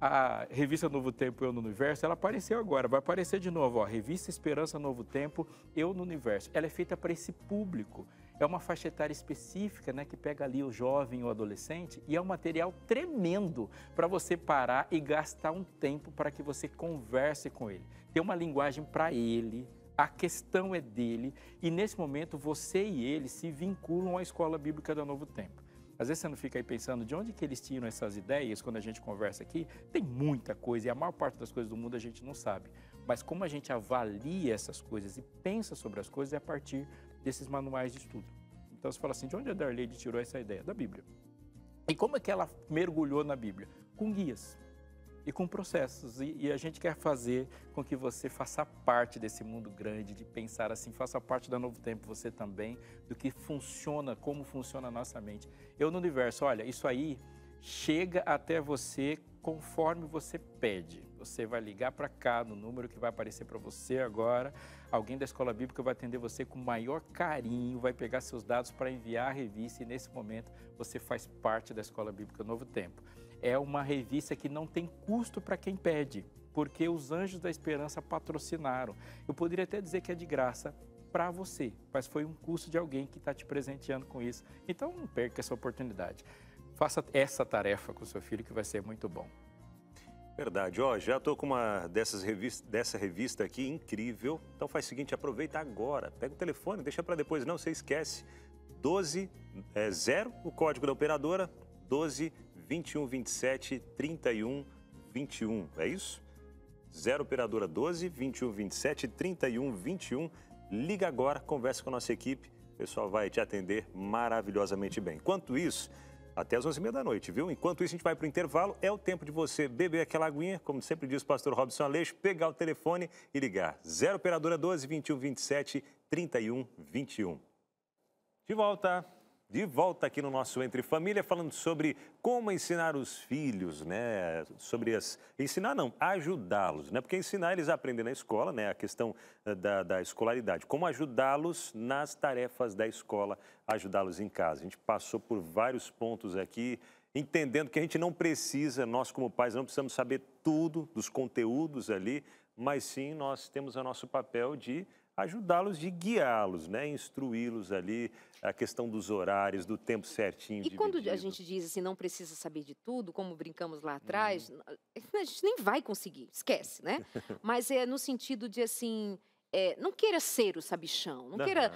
S1: A revista Novo Tempo, Eu no Universo, ela apareceu agora, vai aparecer de novo. Ó, revista Esperança Novo Tempo, Eu no Universo. Ela é feita para esse público. É uma faixa etária específica, né, que pega ali o jovem ou adolescente e é um material tremendo para você parar e gastar um tempo para que você converse com ele. Tem uma linguagem para ele, a questão é dele e nesse momento você e ele se vinculam à escola bíblica do Novo Tempo. Às vezes você não fica aí pensando de onde que eles tiram essas ideias quando a gente conversa aqui. Tem muita coisa e a maior parte das coisas do mundo a gente não sabe. Mas como a gente avalia essas coisas e pensa sobre as coisas é a partir desses manuais de estudo. Então você fala assim, de onde a Darlene tirou essa ideia? Da Bíblia. E como é que ela mergulhou na Bíblia? Com guias e com processos. E, e, a gente quer fazer com que você faça parte desse mundo grande, de pensar assim, faça parte da Novo Tempo você também, do que funciona, como funciona a nossa mente. Eu no universo, olha, isso aí chega até você conforme você pede. Você vai ligar para cá no número que vai aparecer para você agora. Alguém da escola bíblica vai atender você com maior carinho, vai pegar seus dados para enviar a revista e nesse momento você faz parte da escola bíblica Novo Tempo. É uma revista que não tem custo para quem pede, porque os Anjos da Esperança patrocinaram. Eu poderia até dizer que é de graça para você, mas foi um custo de alguém que está te presenteando com isso. Então não perca essa oportunidade. Faça essa tarefa com o seu filho que vai ser muito bom.
S2: Verdade, ó, já estou com uma dessas revista, dessa revista aqui incrível. Então faz o seguinte, aproveita agora, pega o telefone, deixa para depois, não, você esquece. 12 é, 0, o código da operadora, 12 21 27 31 21, é isso? 0 operadora 12 21 27 31 21. Liga agora, conversa com a nossa equipe, o pessoal vai te atender maravilhosamente bem. Enquanto isso, até as 11h30 da noite, viu? Enquanto isso, a gente vai para o intervalo. É o tempo de você beber aquela aguinha, como sempre diz o pastor Robson Aleixo, pegar o telefone e ligar. 0 Operadora 12 21 27 31 21. De volta de volta aqui no nosso Entre Família, falando sobre como ensinar os filhos, né? Sobre as. Ensinar não, ajudá-los, né? Porque ensinar eles aprendem na escola, né? A questão eh, da, da escolaridade. Como ajudá-los nas tarefas da escola, ajudá-los em casa. A gente passou por vários pontos aqui, entendendo que a gente não precisa, nós como pais, não precisamos saber tudo dos conteúdos ali, mas sim nós temos o nosso papel de ajudá-los, de guiá-los, né? instruí-los ali, a questão dos horários, do tempo certinho.
S3: E quando a gente diz assim, não precisa saber de tudo, como brincamos lá atrás, hum. a gente nem vai conseguir, esquece, né? Mas é no sentido de assim, é, não queira ser o sabichão, não uhum. queira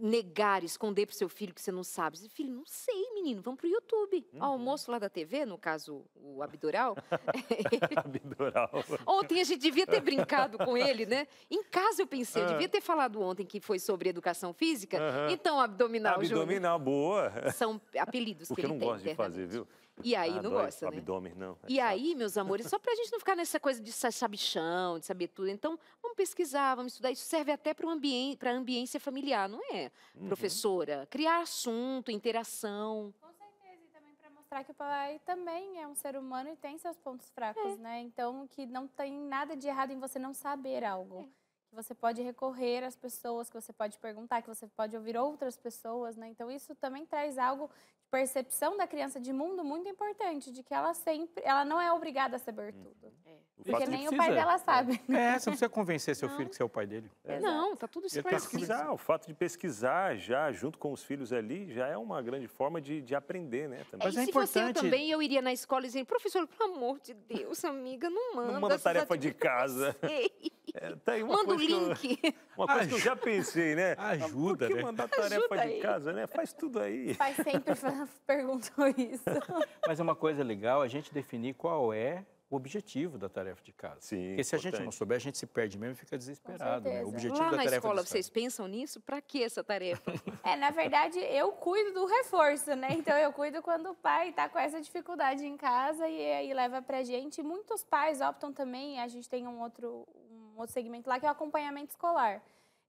S3: negar, esconder para o seu filho que você não sabe. Filho, não sei, menino, vamos para o YouTube. Uhum. o moço lá da TV, no caso, o Abdoral.
S2: abdoral.
S3: ontem a gente devia ter brincado com ele, né? Em casa eu pensei, eu devia ter falado ontem que foi sobre educação física. Uhum. Então, abdominal,
S2: Abdominal, boa.
S3: São apelidos
S2: que
S3: ele
S2: tem.
S3: não
S2: gosta de fazer, viu?
S3: E aí ah, não
S2: dói,
S3: gosta, né?
S2: abdômen, não. É
S3: e aí, meus amores, só para a gente não ficar nessa coisa de sabichão, de saber tudo. Então, vamos pesquisar, vamos estudar. Isso serve até para ambiente, a ambiência familiar, não é, uhum. professora? Criar assunto, interação.
S8: Com certeza, e também para mostrar que o pai também é um ser humano e tem seus pontos fracos, é. né? Então, que não tem nada de errado em você não saber algo. É você pode recorrer às pessoas, que você pode perguntar, que você pode ouvir outras pessoas, né? Então isso também traz algo percepção da criança de mundo muito importante, de que ela sempre, ela não é obrigada a saber tudo.
S2: O
S8: Porque nem o pai dela sabe.
S1: É, você não precisa convencer seu filho que você é o pai dele.
S3: Não, tá tudo
S2: E
S3: esclarecido.
S2: pesquisar, o fato de pesquisar já junto com os filhos ali já é uma grande forma de, de aprender, né? Também.
S3: É, e se fosse eu também, eu iria na escola dizendo, professor, pelo amor de Deus, amiga, não manda.
S2: Não manda tarefa de casa. É, tá aí uma
S3: Manda o
S2: que eu-
S3: link.
S2: Uma coisa que eu já pensei, né?
S1: Ajuda,
S2: Por que
S1: né?
S2: mandar tarefa
S3: Ajuda
S2: de
S3: aí.
S2: casa, né? Faz tudo aí.
S8: Os pais perguntam isso.
S1: Mas é uma coisa legal a gente definir qual é o objetivo da tarefa de casa.
S2: Sim,
S1: Porque se a gente não
S2: importante.
S1: souber, a gente se perde mesmo e fica desesperado. Né? O objetivo
S3: Lá
S1: da
S3: na
S1: tarefa
S3: escola, vocês pensam nisso? Pra que essa tarefa?
S8: É, na verdade, eu cuido do reforço, né? Então, eu cuido quando o pai tá com essa dificuldade em casa e aí leva pra gente. E muitos pais optam também, a gente tem um outro, um outro segmento lá, que é o acompanhamento escolar.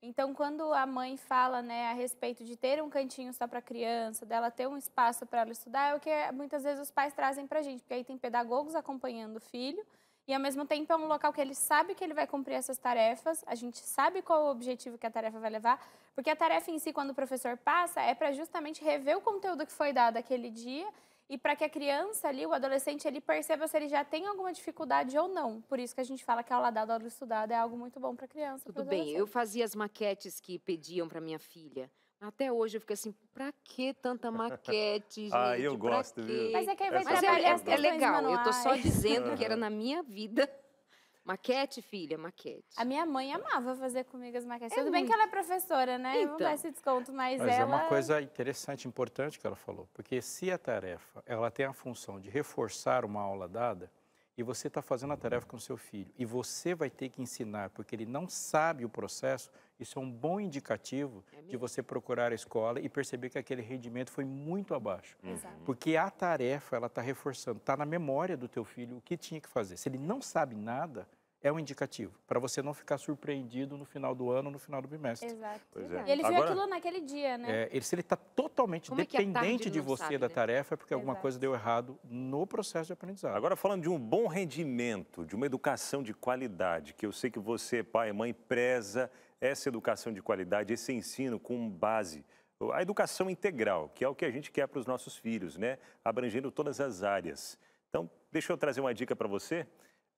S8: Então, quando a mãe fala, né, a respeito de ter um cantinho só para criança, dela ter um espaço para ela estudar, é o que muitas vezes os pais trazem pra gente, porque aí tem pedagogos acompanhando o filho e ao mesmo tempo é um local que ele sabe que ele vai cumprir essas tarefas, a gente sabe qual o objetivo que a tarefa vai levar, porque a tarefa em si, quando o professor passa, é para justamente rever o conteúdo que foi dado aquele dia e para que a criança ali, o adolescente, ele perceba se ele já tem alguma dificuldade ou não. Por isso que a gente fala que a aula dada, aula estudada é algo muito bom para a criança.
S3: Tudo bem, eu fazia as maquetes que pediam pra minha filha. Até hoje eu fico assim, pra que tanta maquete, gente?
S2: Ah, eu
S3: Pra
S2: gosto, viu?
S3: quê?
S8: Mas é que aí vai
S2: Essa
S3: Mas
S8: trabalhar
S3: é,
S8: as
S3: é legal, eu tô só
S8: manuais.
S3: dizendo que era na minha vida. Maquete, filha, maquete.
S8: A minha mãe amava fazer comigo as maquetes.
S3: É
S8: Tudo bem que ela é professora, né? Vamos
S3: Então.
S8: dar esse desconto, mas,
S1: Mas
S8: ela...
S1: é uma coisa interessante, importante que ela falou, porque se a tarefa ela tem a função de reforçar uma aula dada e você está fazendo a tarefa com seu filho e você vai ter que ensinar porque ele não sabe o processo, isso é um bom indicativo
S3: É
S1: de você procurar a escola e perceber que aquele rendimento foi muito abaixo.
S8: Exato.
S1: Porque a tarefa, ela está reforçando, está na memória do teu filho o que tinha que fazer. Se ele não sabe nada, é um indicativo, para você não ficar surpreendido no final do ano, no final do bimestre.
S8: Exato.
S2: Pois é.
S8: E ele viu
S2: Agora-
S8: aquilo naquele dia, né?
S1: É, ele, se ele está totalmente
S3: Como é
S1: dependente
S3: ele
S1: de você
S3: sabe,
S1: da
S3: né?
S1: tarefa, é porque alguma
S8: Exato.
S1: coisa deu errado no processo de aprendizado.
S2: Agora, falando de um bom rendimento, de uma educação de qualidade, que eu sei que você, pai e mãe, preza essa educação de qualidade, esse ensino com base, a educação integral, que é o que a gente quer para os nossos filhos, né? Abrangendo todas as áreas. Então, deixa eu trazer uma dica para você.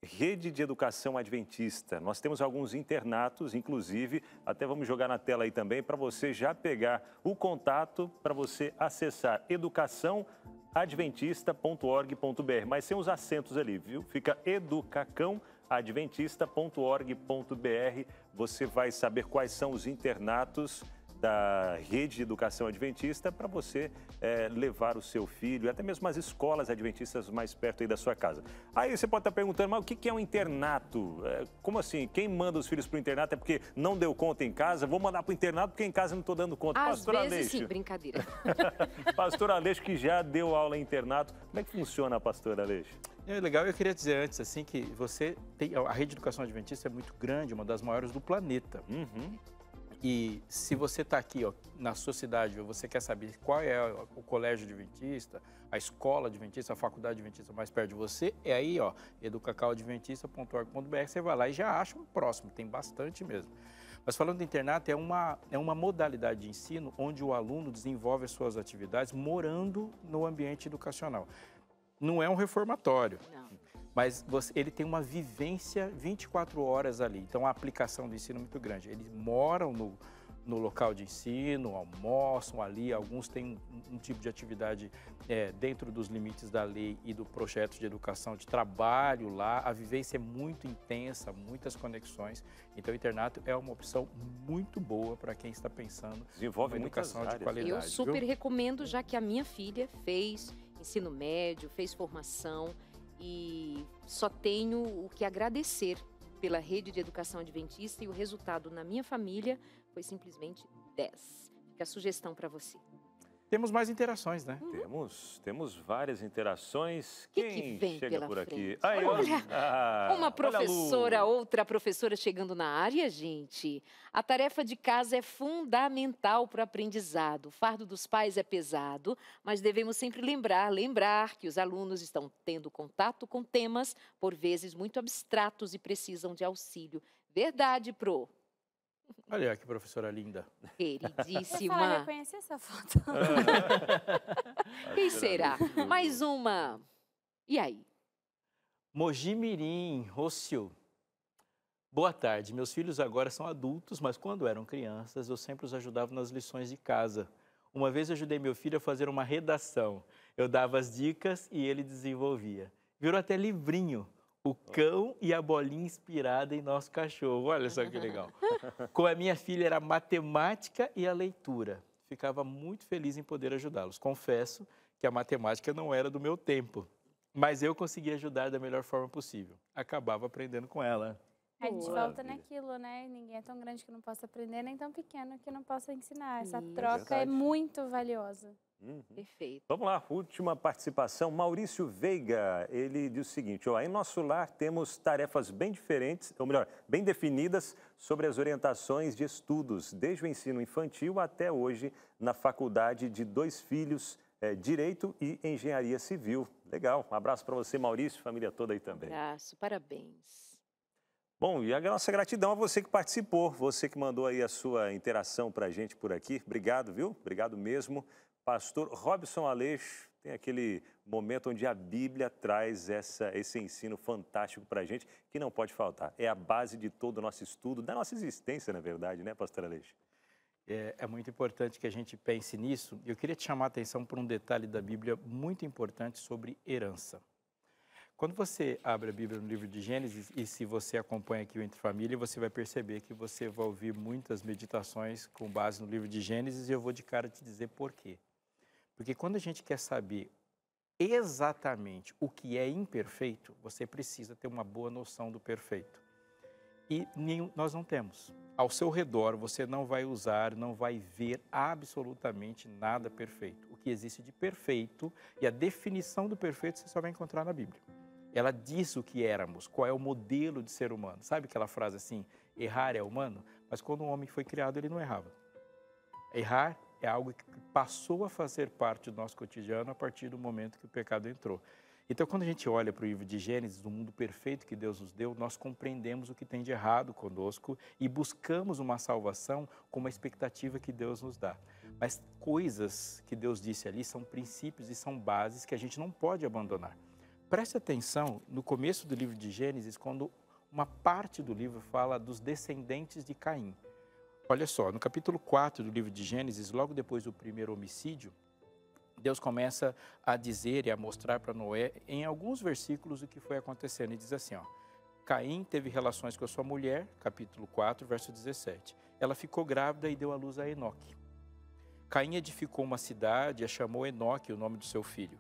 S2: Rede de Educação Adventista. Nós temos alguns internatos, inclusive, até vamos jogar na tela aí também, para você já pegar o contato para você acessar educaçãoadventista.org.br, mas sem os acentos ali, viu? Fica educacãoadventista.org.br. Você vai saber quais são os internatos da rede de educação adventista para você eh, levar o seu filho, até mesmo as escolas adventistas mais perto aí da sua casa. Aí você pode estar perguntando, mas o que é um internato? Eh, como assim? Quem manda os filhos para o internato é porque não deu conta em casa? Vou mandar para o internato porque em casa não estou dando conta.
S3: Às
S2: Pastor
S3: vezes
S2: Aleixo,
S3: sim, brincadeira.
S2: Pastor Aleixo que já deu aula em internato. Como é que funciona, Pastor Aleixo?
S1: É legal, eu queria dizer antes assim que você tem a rede de educação adventista é muito grande, uma das maiores do planeta.
S2: Uhum.
S1: E se você está aqui ó, na sua cidade, você quer saber qual é o colégio adventista, a escola adventista, a faculdade adventista mais perto de você, é aí, ó, educacauadventista.org.br, você vai lá e já acha um próximo, tem bastante mesmo. Mas falando do internato, é uma, é uma modalidade de ensino onde o aluno desenvolve as suas atividades morando no ambiente educacional. Não é um reformatório,
S3: Não.
S1: Mas você- ele tem uma vivência 24 horas ali. Então, a aplicação do ensino é muito grande. Eles moram no, no local de ensino, almoçam ali, alguns têm um, um tipo de atividade é, dentro dos limites da lei e do projeto de educação de trabalho lá. A vivência é muito intensa, muitas conexões. Então, o internato é uma opção muito boa para quem está pensando
S2: Desenvolve muitas
S1: educação de
S2: áreas.
S1: qualidade.
S3: Eu super
S1: viu?
S3: recomendo, já que a minha filha fez ensino médio, fez formação e só tenho o que agradecer pela rede de educação adventista e o resultado na minha família foi simplesmente 10. Fica a sugestão para você.
S1: Temos mais interações, né?
S2: Temos, temos várias interações.
S3: Que
S2: Quem
S3: que vem
S2: chega
S3: pela
S2: por aqui?
S3: frente?
S2: Aí, ó.
S3: Olha,
S2: Ah,
S3: Uma
S2: olha a
S3: professora,
S2: Lu.
S3: outra professora chegando na área, gente. A tarefa de casa é fundamental para o aprendizado. O fardo dos pais é pesado, mas devemos sempre lembrar, lembrar que os alunos estão tendo contato com temas, por vezes, muito abstratos e precisam de auxílio. Verdade, Pro.
S1: Olha que professora linda.
S8: Você fala,
S3: Queridíssima.
S8: reconheci essa foto.
S3: Quem será? Mais uma. E aí?
S1: Mogi Mirim, Rocio. Boa tarde. Meus filhos agora são adultos, mas quando eram crianças, eu sempre os ajudava nas lições de casa. Uma vez eu ajudei meu filho a fazer uma redação. Eu dava as dicas e ele desenvolvia. Virou até livrinho. O cão e a bolinha inspirada em nosso cachorro. Olha só que legal. Com a minha filha era a matemática e a leitura. Ficava muito feliz em poder ajudá-los. Confesso que a matemática não era do meu tempo, mas eu conseguia ajudar da melhor forma possível. Acabava aprendendo com ela.
S8: A gente
S2: Boa.
S8: volta naquilo, né? Ninguém é tão grande que não possa aprender, nem tão pequeno que não possa ensinar. Essa
S3: Isso.
S8: troca é
S2: Verdade.
S8: muito valiosa.
S2: Uhum.
S3: Perfeito.
S2: Vamos lá, última participação. Maurício Veiga, ele diz o seguinte: ó, em nosso lar temos tarefas bem diferentes, ou melhor, bem definidas sobre as orientações de estudos, desde o ensino infantil até hoje na faculdade de dois filhos, eh, Direito e Engenharia Civil. Legal, um abraço para você, Maurício, família toda aí também.
S3: Abraço, parabéns.
S2: Bom, e a nossa gratidão a você que participou, você que mandou aí a sua interação para a gente por aqui. Obrigado, viu? Obrigado mesmo. Pastor Robson Aleixo, tem aquele momento onde a Bíblia traz essa, esse ensino fantástico para a gente, que não pode faltar. É a base de todo o nosso estudo, da nossa existência, na verdade, né, Pastor Aleixo?
S1: É, é muito importante que a gente pense nisso. Eu queria te chamar a atenção para um detalhe da Bíblia muito importante sobre herança. Quando você abre a Bíblia no livro de Gênesis, e se você acompanha aqui o Entre Família, você vai perceber que você vai ouvir muitas meditações com base no livro de Gênesis, e eu vou de cara te dizer por quê. Porque quando a gente quer saber exatamente o que é imperfeito, você precisa ter uma boa noção do perfeito. E nenhum, nós não temos. Ao seu redor, você não vai usar, não vai ver absolutamente nada perfeito. O que existe de perfeito e a definição do perfeito você só vai encontrar na Bíblia. Ela diz o que éramos, qual é o modelo de ser humano. Sabe aquela frase assim, errar é humano? Mas quando o homem foi criado, ele não errava. Errar é algo que passou a fazer parte do nosso cotidiano a partir do momento que o pecado entrou. Então, quando a gente olha para o livro de Gênesis, do mundo perfeito que Deus nos deu, nós compreendemos o que tem de errado conosco e buscamos uma salvação com uma expectativa que Deus nos dá. Mas coisas que Deus disse ali são princípios e são bases que a gente não pode abandonar. Preste atenção no começo do livro de Gênesis, quando uma parte do livro fala dos descendentes de Caim. Olha só, no capítulo 4 do livro de Gênesis, logo depois do primeiro homicídio, Deus começa a dizer e a mostrar para Noé, em alguns versículos, o que foi acontecendo. E diz assim: ó, Caim teve relações com a sua mulher, capítulo 4, verso 17. Ela ficou grávida e deu à luz a Enoque. Caim edificou uma cidade e a chamou Enoque, o nome do seu filho.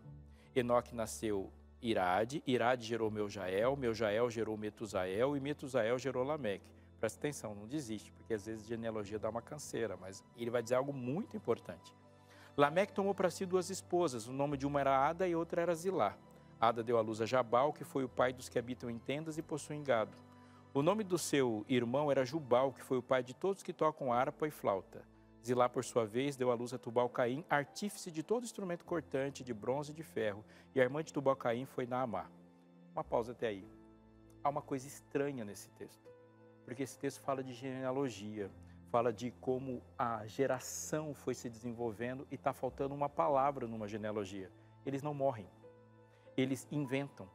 S1: Enoque nasceu Irade, Irade gerou Meujael, Meujael gerou Metusael e Metusael gerou Lameque. Presta atenção, não desiste, porque às vezes genealogia dá uma canseira, mas ele vai dizer algo muito importante. Lameque tomou para si duas esposas, o nome de uma era Ada e outra era Zilá. Ada deu à luz a Jabal, que foi o pai dos que habitam em tendas e possuem gado. O nome do seu irmão era Jubal, que foi o pai de todos que tocam harpa e flauta. Zilá, por sua vez, deu à luz a Tubal-Caim, artífice de todo instrumento cortante de bronze e de ferro, e a irmã de Tubal-Caim foi Naamá. Uma pausa até aí. Há uma coisa estranha nesse texto, porque esse texto fala de genealogia, fala de como a geração foi se desenvolvendo e está faltando uma palavra numa genealogia. Eles não morrem, eles inventam.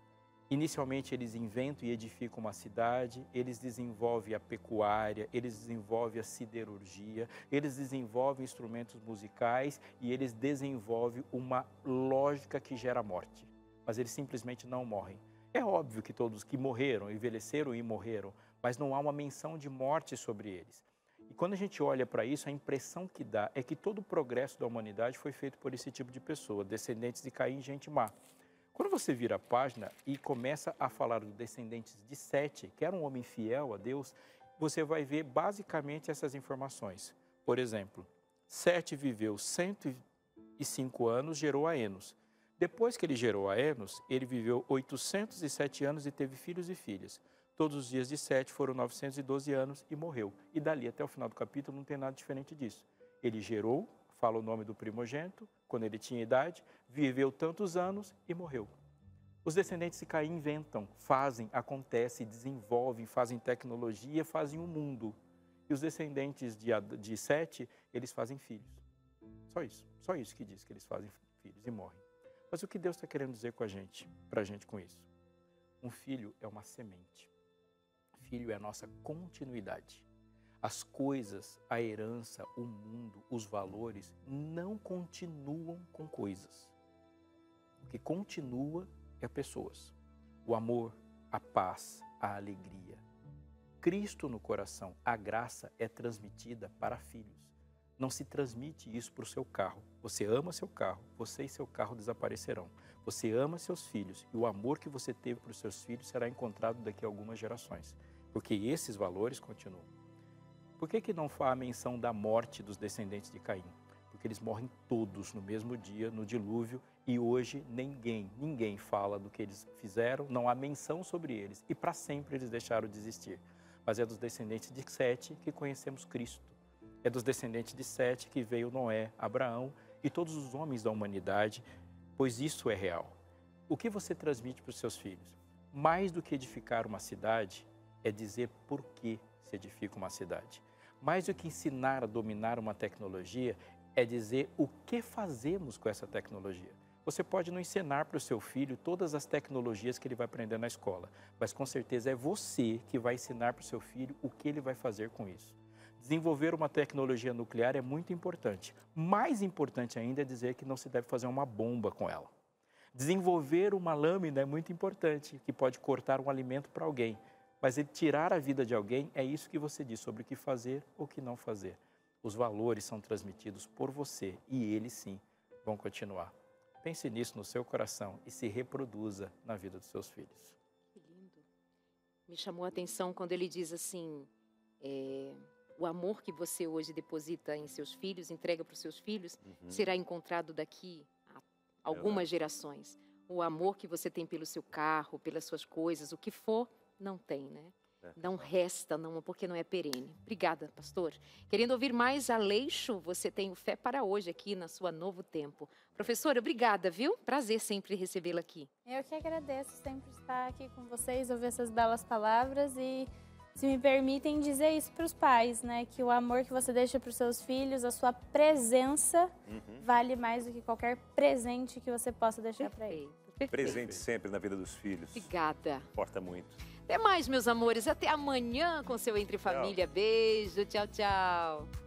S1: Inicialmente, eles inventam e edificam uma cidade, eles desenvolvem a pecuária, eles desenvolvem a siderurgia, eles desenvolvem instrumentos musicais e eles desenvolvem uma lógica que gera morte. Mas eles simplesmente não morrem. É óbvio que todos que morreram, envelheceram e morreram, mas não há uma menção de morte sobre eles. E quando a gente olha para isso, a impressão que dá é que todo o progresso da humanidade foi feito por esse tipo de pessoa, descendentes de Caim, gente má. Quando você vira a página e começa a falar dos descendentes de Sete, que era um homem fiel a Deus, você vai ver basicamente essas informações. Por exemplo, Sete viveu 105 anos, gerou a Enos. Depois que ele gerou a Enos, ele viveu 807 anos e teve filhos e filhas. Todos os dias de Sete foram 912 anos e morreu. E dali até o final do capítulo não tem nada diferente disso. Ele gerou, fala o nome do primogênito, quando ele tinha idade, viveu tantos anos e morreu. Os descendentes de Caim inventam, fazem, acontece, desenvolvem, fazem tecnologia, fazem o um mundo. E os descendentes de, de Sete, eles fazem filhos. Só isso. Só isso que diz que eles fazem filhos e morrem. Mas o que Deus está querendo dizer com a gente, para a gente com isso? Um filho é uma semente. Filho é a nossa continuidade. As coisas, a herança, o mundo, os valores não continuam com coisas. O que continua é pessoas. O amor, a paz, a alegria. Cristo no coração, a graça é transmitida para filhos. Não se transmite isso para o seu carro. Você ama seu carro, você e seu carro desaparecerão. Você ama seus filhos e o amor que você teve para os seus filhos será encontrado daqui a algumas gerações, porque esses valores continuam. Por que, que não a menção da morte dos descendentes de Caim? Porque eles morrem todos no mesmo dia, no dilúvio, e hoje ninguém, ninguém fala do que eles fizeram, não há menção sobre eles, e para sempre eles deixaram de existir. Mas é dos descendentes de Sete que conhecemos Cristo. É dos descendentes de Sete que veio Noé, Abraão e todos os homens da humanidade, pois isso é real. O que você transmite para os seus filhos? Mais do que edificar uma cidade, é dizer por que se edifica uma cidade. Mais do que ensinar a dominar uma tecnologia, é dizer o que fazemos com essa tecnologia. Você pode não ensinar para o seu filho todas as tecnologias que ele vai aprender na escola, mas com certeza é você que vai ensinar para o seu filho o que ele vai fazer com isso. Desenvolver uma tecnologia nuclear é muito importante. Mais importante ainda é dizer que não se deve fazer uma bomba com ela. Desenvolver uma lâmina é muito importante, que pode cortar um alimento para alguém. Mas ele tirar a vida de alguém é isso que você diz sobre o que fazer ou o que não fazer. Os valores são transmitidos por você e eles sim vão continuar. Pense nisso no seu coração e se reproduza na vida dos seus filhos.
S3: Que lindo. Me chamou a atenção quando ele diz assim: é, o amor que você hoje deposita em seus filhos, entrega para os seus filhos,
S2: Uhum.
S3: será encontrado daqui a algumas gerações. O amor que você tem pelo seu carro, pelas suas coisas, o que for, não tem, né?
S2: É.
S3: Não resta, não, porque não é perene. Obrigada, pastor. Querendo ouvir mais Aleixo, você tem o Fé para hoje aqui na sua Novo Tempo. Professora, obrigada, viu? Prazer sempre recebê-la aqui.
S8: Eu que agradeço sempre estar aqui com vocês, ouvir essas belas palavras e, se me permitem, dizer isso para os pais, né? Que o amor que você deixa para os seus filhos, a sua presença,
S2: Uhum.
S8: vale mais do que qualquer presente que você possa deixar para eles.
S2: Presente sempre na vida dos filhos.
S3: Obrigada.
S2: Importa muito.
S3: Até mais, meus amores. Até amanhã com seu Entre Família. Beijo. Tchau, tchau.